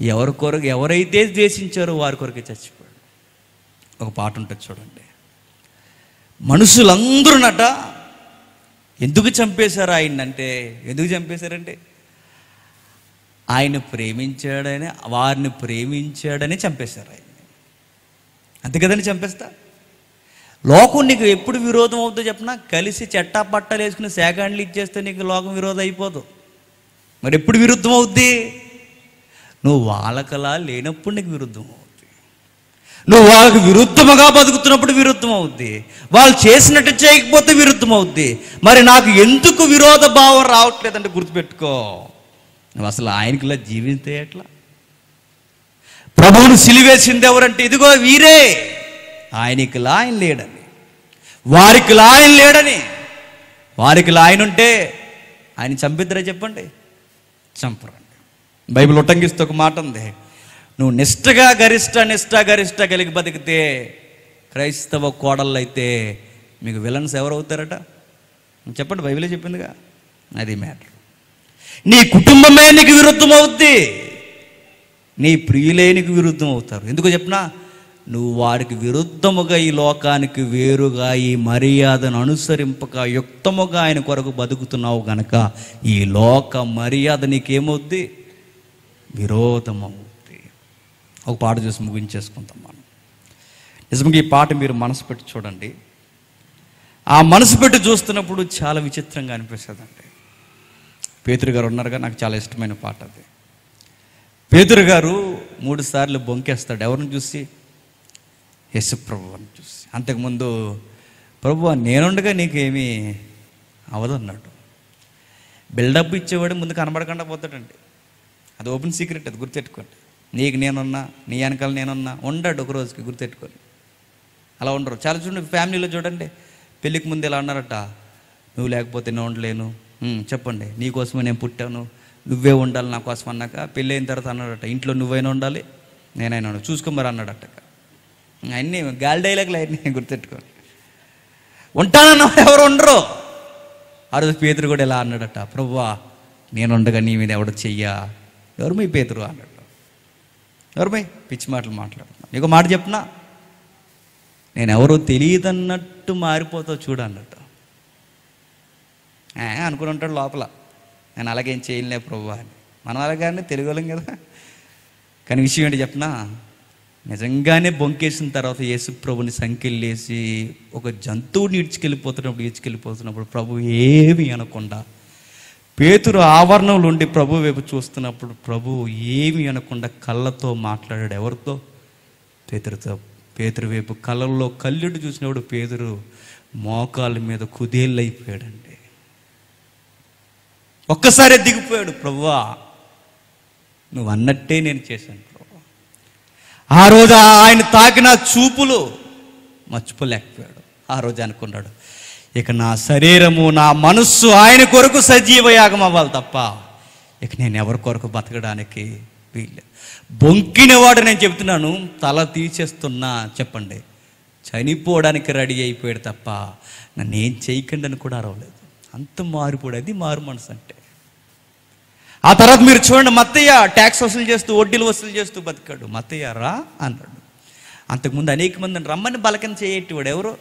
ఎవరి కొరకు ఎవరైతే ద్వేషించారో వారి కొరకే చచ్చిపోయాడు. ఒక పాట ఉంటుంది చూడండి. మనుషులందరూనట ఎందుకు చంపేశారు ఆయన అంటే ఎందుకు చంపేశారంటే? ఆయన ప్రేమించాడని వారిని ప్రేమించాడని చంపేశారు ఆయన అంతే కదండి చంపేస్తా? లోకం నీకు ఎప్పుడు విరోధం అవుతుందో చెప్పినా? కలిసి చెట్టా పట్టాలు వేసుకుని సేకాండ్లు ఇచ్చేస్తే నీకు లోకం విరోధం అయిపోదు. మరి ఎప్పుడు విరుద్ధం అవుద్ది? నువ్వు వాళ్ళకలా లేనప్పుడు నీకు విరుద్ధం నువ్వు వాళ్ళకి విరుద్ధముగా బతుకుతున్నప్పుడు విరుద్ధం అవుద్ది వాళ్ళు చేసినట్టు చేయకపోతే విరుద్ధం అవుద్ది మరి నాకు ఎందుకు విరోధ భావం రావట్లేదంటే గుర్తుపెట్టుకో. నువ్వు అసలు ఆయనకిలా జీవితే ఎట్లా? ప్రభువును సిలివేసింది ఎవరంటే ఇదిగో వీరే. ఆయనకి ఆయన లేడని. వారికి ఆయన లేడని. వారికి ఆయన ఉంటే ఆయన చంపిద్దరే చెప్పండి? చంపరండి. బైబిల్ ఉటంకిస్తూ ఒక మాట ఉంది. నువ్వు నిష్ఠగా గరిష్ట నిష్ఠ గరిష్ట కలిగి బతికితే క్రైస్తవ కోడళ్ళు అయితే మీకు విలన్స్ ఎవరవుతారట? చెప్పండి బైబిలే చెప్పిందిగా? అది మ్యాటర్. నీ కుటుంబమే నీకు విరుద్ధం అవుద్ది నీ ప్రియులే నీకు విరుద్ధం అవుతారు ఎందుకు చెప్పినా? నువ్వు వారికి విరుద్ధముగా ఈ లోకానికి వేరుగా ఈ మర్యాదను అనుసరింపక యుక్తముగా ఆయన కొరకు బతుకుతున్నావు గనక ఈ లోక మర్యాద నీకేమవుద్ది? విరోధమవు. ఒక పాట చూసి ముగించేసుకుంటాం మనం. నిజంగా ఈ పాట మీరు మనసు పెట్టి చూడండి. ఆ మనసు పెట్టి చూస్తున్నప్పుడు చాలా విచిత్రంగా అనిపిస్తుందండి. పేతురు గారు ఉన్నారుగా నాకు చాలా ఇష్టమైన పాట అది. పేతురు గారు మూడు సార్లు బొంకేస్తాడు. ఎవరిని చూసి? యేసు ప్రభు అని చూసి. అంతకుముందు ప్రభు నేనుండగా నీకేమీ అవదన్నాడు. బిల్డప్ ఇచ్చేవాడు ముందు కనబడకుండా పోతాడండి. అది ఓపెన్ సీక్రెట్ అది గుర్తెట్టుకోండి నీకు నేనున్నా నీ వెనకాల నేనున్నా ఉండడు ఒక రోజుకి గుర్తెట్టుకొని. అలా ఉండరు. చాలా చూడండి ఫ్యామిలీలో చూడండి పెళ్ళికి ముందు ఇలా అన్నారట? నువ్వు లేకపోతే నేను ఉండలేను. చెప్పండి నీకోసమే నేను పుట్టాను. నువ్వే ఉండాలి నా కోసం అన్నాక పెళ్ళి అయిన తర్వాత అన్నాడట ఇంట్లో నువ్వైనా ఉండాలి నేనైనా ఉండాలి. చూసుకోమని అన్నాడట అన్నీ గాలి డైలాగులు అన్నీ గుర్తెట్టుకోండి ఉంటానన్న ఎవరు ఉండరు. ఆ రోజు పేతురు కూడా ఇలా అన్నాడట? ప్రభువా నేను ఉండగా నీ మీద ఎవడ చెయ్యా? ఎవరు మీ పేతురు? అన్నాడు. ఎవరు పిచ్చి మాటలు మాట్లాడుతున్నా. నీకు మాట చెప్పనా నేను ఎవరో తెలియదన్నట్టు మారిపోతావు చూడు అన్నట్టు. అనుకుని ఉంటాడు లోపల. నేను అలాగేం చేయలే ప్రభు అని. మనం అలాగే తెలుగు కదా. కానీ విషయం ఏంటి చెప్పనా నిజంగానే బొంకేసిన తర్వాత యేసు ప్రభుని సంకెళ్ళేసి ఒక జంతువుని ఈడ్చుకెళ్ళిపోతున్నప్పుడు ఈడ్చుకెళ్ళిపోతున్నప్పుడు ప్రభు ఏమీ అనకుండా పేతురు ఆవరణంలో ఉండి ప్రభు వైపు చూస్తున్నప్పుడు ప్రభు ఏమీ అనకుండా కళ్ళతో మాట్లాడాడు. ఎవరితో? పేతురుతో. పేతురు వైపు కళ్ళల్లో కళ్ళుడు చూసినప్పుడు పేతురు మోకాళ్ళ మీద కుదేళ్ళు అయిపోయాడండి దిగిపోయాడు ప్రభువా నువ్వు అన్నట్టే నేను చేశాను ప్రభు. ఆ రోజు ఆయన తాకిన చూపులు మర్చిపోలేకపోయాడు. ఆ రోజు అనుకున్నాడు ఇక నా శరీరము నా మనస్సు ఆయన కొరకు సజీవ యాగం అవ్వాలి తప్ప ఇక నేను ఎవరి కొరకు బతకడానికి వీలు బొంకినవాడు నేను చెప్తున్నాను తల తీసేస్తున్నా చెప్పండి. చనిపోవడానికి రెడీ అయిపోయాడు తప్ప నన్ను ఏం చేయకండి అని కూడా అరవలేదు. అంత మారిపోడేది అది మారు మనసు అంటే. ఆ తర్వాత మీరు చూడండి మత్తయ్య ట్యాక్స్ వసూలు చేస్తూ వడ్డీలు వసూలు చేస్తూ బతికాడు. మత్తయ్య రా అన్నాడు. అంతకుముందు అనేక మందిని రమ్మని బలకం చేయేటివాడు ఎవరు?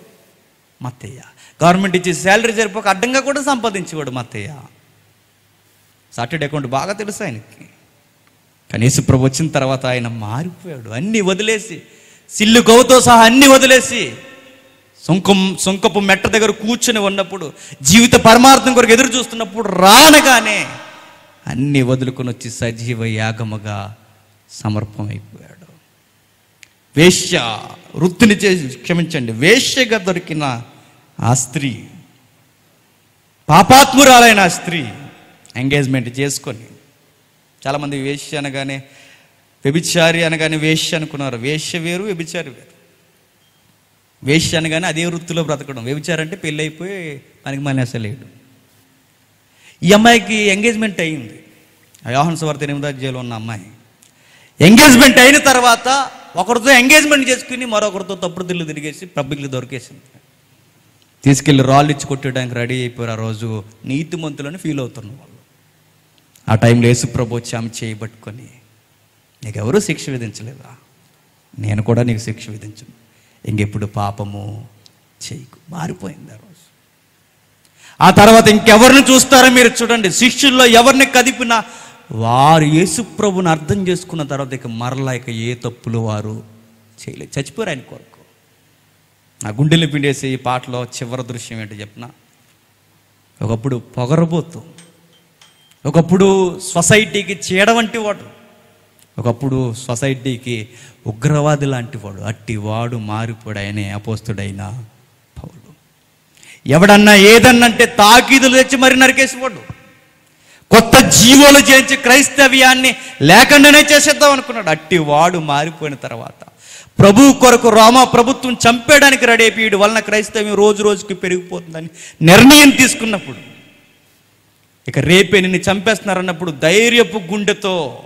మత్తయ్య. గవర్నమెంట్ ఇచ్చే శాలరీ సరిపోక అడ్డంగా కూడా సంపాదించేవాడు మత్తయ్య. సాటర్డే అకౌంట్ బాగా తెలుసు ఆయనకి. కనీసం ప్రభు వచ్చిన తర్వాత ఆయన మారిపోయాడు. అన్నీ వదిలేసి సిల్లు గౌతో సహా అన్నీ వదిలేసి సొంకం సొంకపు మెట్ట దగ్గర కూర్చొని ఉన్నప్పుడు జీవిత పరమార్థం కొరకు ఎదురు చూస్తున్నప్పుడు రానగానే అన్నీ వదులుకొని వచ్చి సజీవ యాగముగా సమర్పమైపోయాడు. వేశ్య వృత్తిని చేసి క్షమించండి. వేశ్యగా దొరికిన ఆ స్త్రీ పాపాత్మురాలైన ఆ స్త్రీ ఎంగేజ్మెంట్ చేసుకొని చాలామంది వేష్య అనగానే వ్యభిచారి అనగానే వేష్య అనుకున్నారు. వేశ్య వేరు వ్యభిచారి వేరు. వేష్య అనగానే అదే వృత్తిలో బ్రతకడం. వ్యభిచారం అంటే పెళ్ళి అయిపోయి పనికి మానేసలేడు ఈ అమ్మాయికి ఎంగేజ్మెంట్ అయింది. ఆ యోహన్ సువార్త ఎనిమిదో అధ్యాయంలో ఉన్న అమ్మాయి. ఎంగేజ్మెంట్ అయిన తర్వాత ఒకరితో ఎంగేజ్మెంట్ చేసుకుని మరొకరితో తప్పుడు దిల్లు తిరిగేసి పబ్లిక్లు దొరికేసింది. తీసుకెళ్ళి రాళ్ళు ఇచ్చి కొట్టడానికి రెడీ అయిపోయారు ఆ రోజు. నీతిమంతులని ఫీల్ అవుతున్నారు వాళ్ళు. ఆ టైంలో యేసుప్రభు వచ్చి ఆమె చేయబట్టుకొని నీకెవరూ శిక్ష విధించలేదా? నేను కూడా నీకు శిక్ష విధించను. ఇంకెప్పుడు పాపము చేయకు. మారిపోయింది ఆ రోజు. ఆ తర్వాత ఇంకెవరిని చూస్తారో మీరు చూడండి. శిష్యుల్లో ఎవరిని కదిపినా వారు యేసుప్రభుని అర్థం చేసుకున్న తర్వాత ఇక మరలా ఇక ఏ తప్పులు వారు చేయలేదు. చచ్చిపోయారు ఆయన కొరకు. నా గుండెలు పిండేసి ఈ పాటలో చివరి దృశ్యం ఏంటో చెప్పిన? ఒకప్పుడు పొగరబోతు ఒకప్పుడు సొసైటీకి చీడ వంటి వాడు ఒకప్పుడు సొసైటీకి ఉగ్రవాది లాంటి వాడు అట్టి వాడు మారిపోడాయనే అపోస్తుడైన పౌలు. ఎవడన్నా ఏదన్నంటే తాకీదులు తెచ్చి మరి నరికేసేవాడు. కొత్త జీవోలు చేయించి క్రైస్తవ్యాన్ని లేకుండానే చేసేద్దాం అనుకున్నాడు. అట్టి వాడు మారిపోయిన తర్వాత ప్రభు కొరకు రోమా ప్రభుత్వం చంపేయడానికి రెడీ అయిపోయాడు. వలన క్రైస్తవ్యం రోజు రోజుకి పెరిగిపోతుందని నిర్ణయం తీసుకున్నప్పుడు. ఇక రేపే నిన్ను చంపేస్తున్నారన్నప్పుడు ధైర్యపు గుండెతో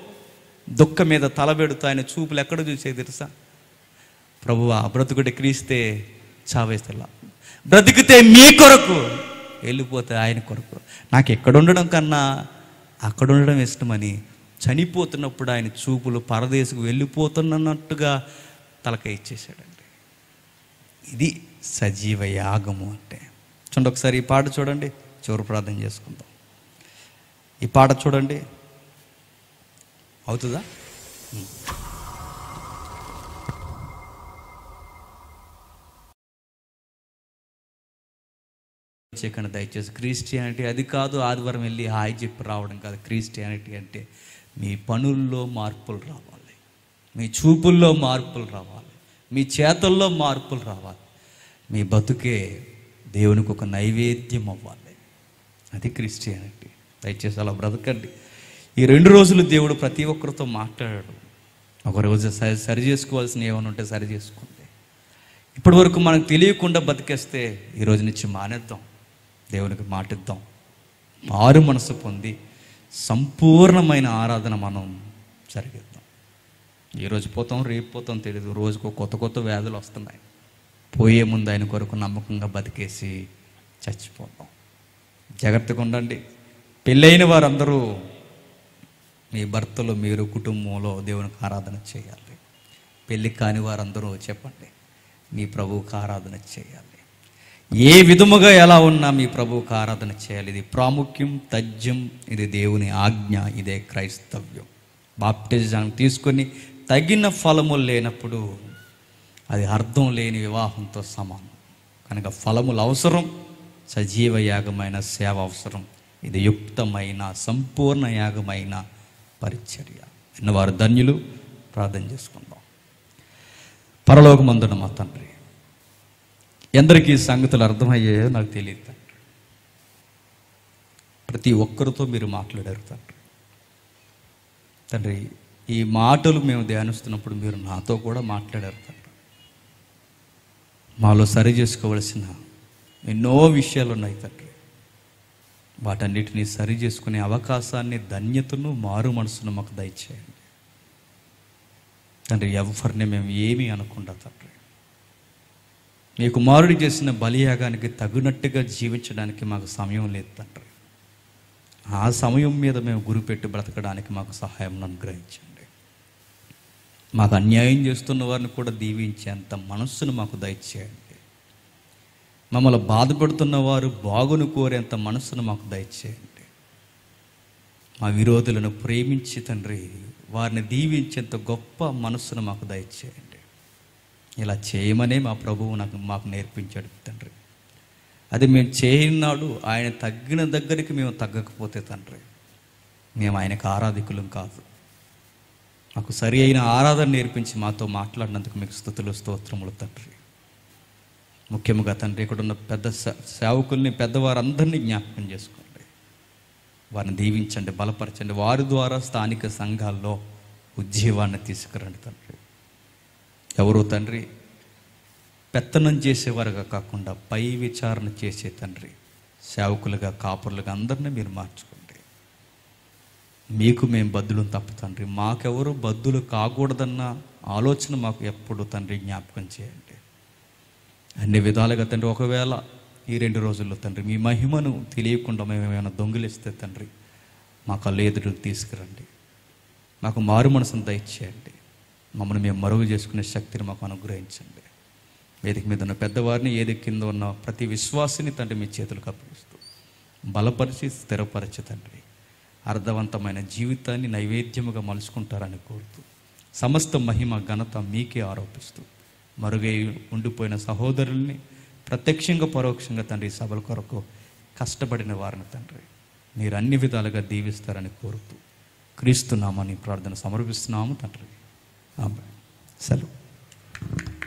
దుఃఖం మీద తలబెడుతూ ఆయన చూపులు ఎక్కడ చూసే తెలుసా? ప్రభువా బ్రతుకుడు క్రీస్తే చావేస్తలా. బ్రతికితే మీ కొరకు వెళ్ళిపోతే ఆయన కొరకు. నాకు ఎక్కడ ఉండడం కన్నా అక్కడ ఉండడం ఇష్టమని చనిపోతున్నప్పుడు ఆయన చూపులు పరదేశకు వెళ్ళిపోతున్నట్టుగా తలక ఇచ్చేసాడండి ఇది సజీవ యాగము అంటే. చూడండి ఒకసారి ఈ పాట చూడండి చివరి ప్రార్థన చేసుకుందాం. ఈ పాట చూడండి. అవుతుందా? చేయకండి దయచేసి. క్రిస్టియానిటీ అది కాదు ఆదివారం వెళ్ళి హాయ్ చెప్పి రావడం కాదు. క్రిస్టియానిటీ అంటే మీ పనుల్లో మార్పులు రావాలి. మీ చూపుల్లో మార్పులు రావాలి. మీ చేతల్లో మార్పులు రావాలి. మీ బతుకే దేవునికి ఒక నైవేద్యం అవ్వాలి. అది క్రిస్టియానిటీ. దయచేసి అలా బ్రతకండి. ఈ రెండు రోజులు దేవుడు ప్రతి ఒక్కరితో మాట్లాడాడు. ఒక రోజు సరి సరి చేసుకోవాల్సిన ఏమైనా ఉంటే సరి చేసుకోండి. ఇప్పటి వరకు మనకు తెలియకుండా బతికేస్తే ఈ రోజు నుంచి మానేద్దాం. దేవునికి మాటిద్దాం. మారు మనసు పొంది సంపూర్ణమైన ఆరాధన మనం జరిగిద్దాం. ఈరోజు పోతాం రేపు పోతాం తెలియదు రోజుకు కొత్త కొత్త వ్యాధులు వస్తున్నాయి. పోయే ముందు ఆయన కొరకు నమ్మకంగా బతికేసి చచ్చిపోతాం. జాగ్రత్తగా ఉండండి. పెళ్ళైన వారందరూ మీ భర్తలు మీరు కుటుంబంలో దేవునికి ఆరాధన చేయాలి. పెళ్ళి కాని వారందరూ చెప్పండి మీ ప్రభువుకి ఆరాధన చేయాలి. ఏ విధముగా ఎలా ఉన్నా మీ ప్రభువుకి ఆరాధన చేయాలి. ఇది ప్రాముఖ్యం తజ్యం ఇది దేవుని ఆజ్ఞ ఇదే క్రైస్తవ్యం. బాప్టిజం తీసుకొని తగిన ఫలము లేనప్పుడు అది అర్థం లేని వివాహంతో సమానం. కనుక ఫలములు అవసరం సజీవ యాగమైన సేవ అవసరం. ఇది యుక్తమైన సంపూర్ణ యాగమైన పరిచర్య. ఎన్నవారు ధన్యులు ప్రార్థన చేసుకుందాం. పరలోకమందున మా తండ్రి ఎందరికీ సంగతులు అర్థమయ్యాయో నాకు తెలియదు తండ్రి. ప్రతి ఒక్కరితో మీరు మాట్లాడారు తండ్రి. తండ్రి ఈ మాటలు మేము ధ్యానిస్తున్నప్పుడు మీరు నాతో కూడా మాట్లాడారు. తండ్రి మాలో సరి చేసుకోవలసిన ఎన్నో విషయాలు ఉన్నాయి తండ్రి వాటన్నిటిని సరి చేసుకునే అవకాశాన్ని ధన్యతను మారు మనసును మాకు దయచేయండి. తండ్రి ఎవరిని మేము ఏమీ అనకుండా తండ్రి మీ కుమారుడు చేసిన బలియాగానికి తగినట్టుగా జీవించడానికి మాకు సమయం లేదు తండ్రి ఆ సమయం మీద మేము గురిపెట్టి బ్రతకడానికి మాకు సహాయం అనుగ్రహించండి మాకు అన్యాయం చేస్తున్న వారిని కూడా దీవించేంత మనస్సును మాకు దయచేయండి. మమ్మల్ని బాధపడుతున్న వారు బాగును కోరేంత మనస్సును మాకు దయచేయండి. మా విరోధులను ప్రేమించి తండ్రి వారిని దీవించేంత గొప్ప మనస్సును మాకు దయచేయండి. ఇలా చేయమనే మా ప్రభువు నాకు మాకు నేర్పించాడు తండ్రి. అది మేము చేయనాడు ఆయన తగ్గిన దగ్గరికి మేము తగ్గకపోతే తండ్రి మేము ఆయనకు ఆరాధికులం కాదు. మాకు సరి అయిన ఆరాధన నేర్పించి మాతో మాట్లాడినందుకు మీకు స్థుతులు స్తోత్రములు తండ్రి. ముఖ్యంగా తండ్రి ఇక్కడ ఉన్న పెద్ద సేవకుల్ని పెద్దవారందరినీ జ్ఞాపకం చేసుకోండి. వారిని దీవించండి బలపరచండి. వారి ద్వారా స్థానిక సంఘాల్లో ఉజ్జీవాన్ని తీసుకురండి తండ్రి. ఎవరు తండ్రి? పెత్తనం చేసేవారుగా కాకుండా పై విచారణ చేసే తండ్రి. సేవకులుగా కాపురులుగా అందరినీ మీరు మార్చుకోండి. మీకు మేము బద్దులు తప్పు తండ్రి. మాకెవరు బద్దులు కాకూడదన్న ఆలోచన మాకు ఎప్పుడు తండ్రి జ్ఞాపకం చేయండి. అన్ని విధాలుగా తండ్రి ఒకవేళ ఈ రెండు రోజుల్లో తండ్రి మీ మహిమను తెలియకుండా మేము ఏమైనా దొంగిలిస్తే తండ్రి మా కళ్ళు ఎదురు తీసుకురండి. మాకు మారు మనసును దయచేయండి. మమ్మల్ని మేము మరుగు చేసుకునే శక్తిని మాకు అనుగ్రహించండి. వేదిక మీద ఉన్న పెద్దవారిని ఏది కింద ఉన్న ప్రతి విశ్వాసిని తండ్రి మీ చేతులకు అప్పగిస్తూ బలపరిచి స్థిరపరిచి తండ్రి. అర్థవంతమైన జీవితాన్ని నైవేద్యముగా మలుచుకుంటారని కోరుతూ సమస్త మహిమ ఘనత మీకే ఆరోపిస్తూ మరుగై ఉండిపోయిన సహోదరుల్ని ప్రత్యక్షంగా పరోక్షంగా తండ్రి సభల కొరకు కష్టపడిన వారిని తండ్రి మీరు అన్ని విధాలుగా దీవిస్తారని కోరుతూ క్రీస్తున్నామని ప్రార్థన సమర్పిస్తున్నాము తండ్రి. ఆమె సెలవు.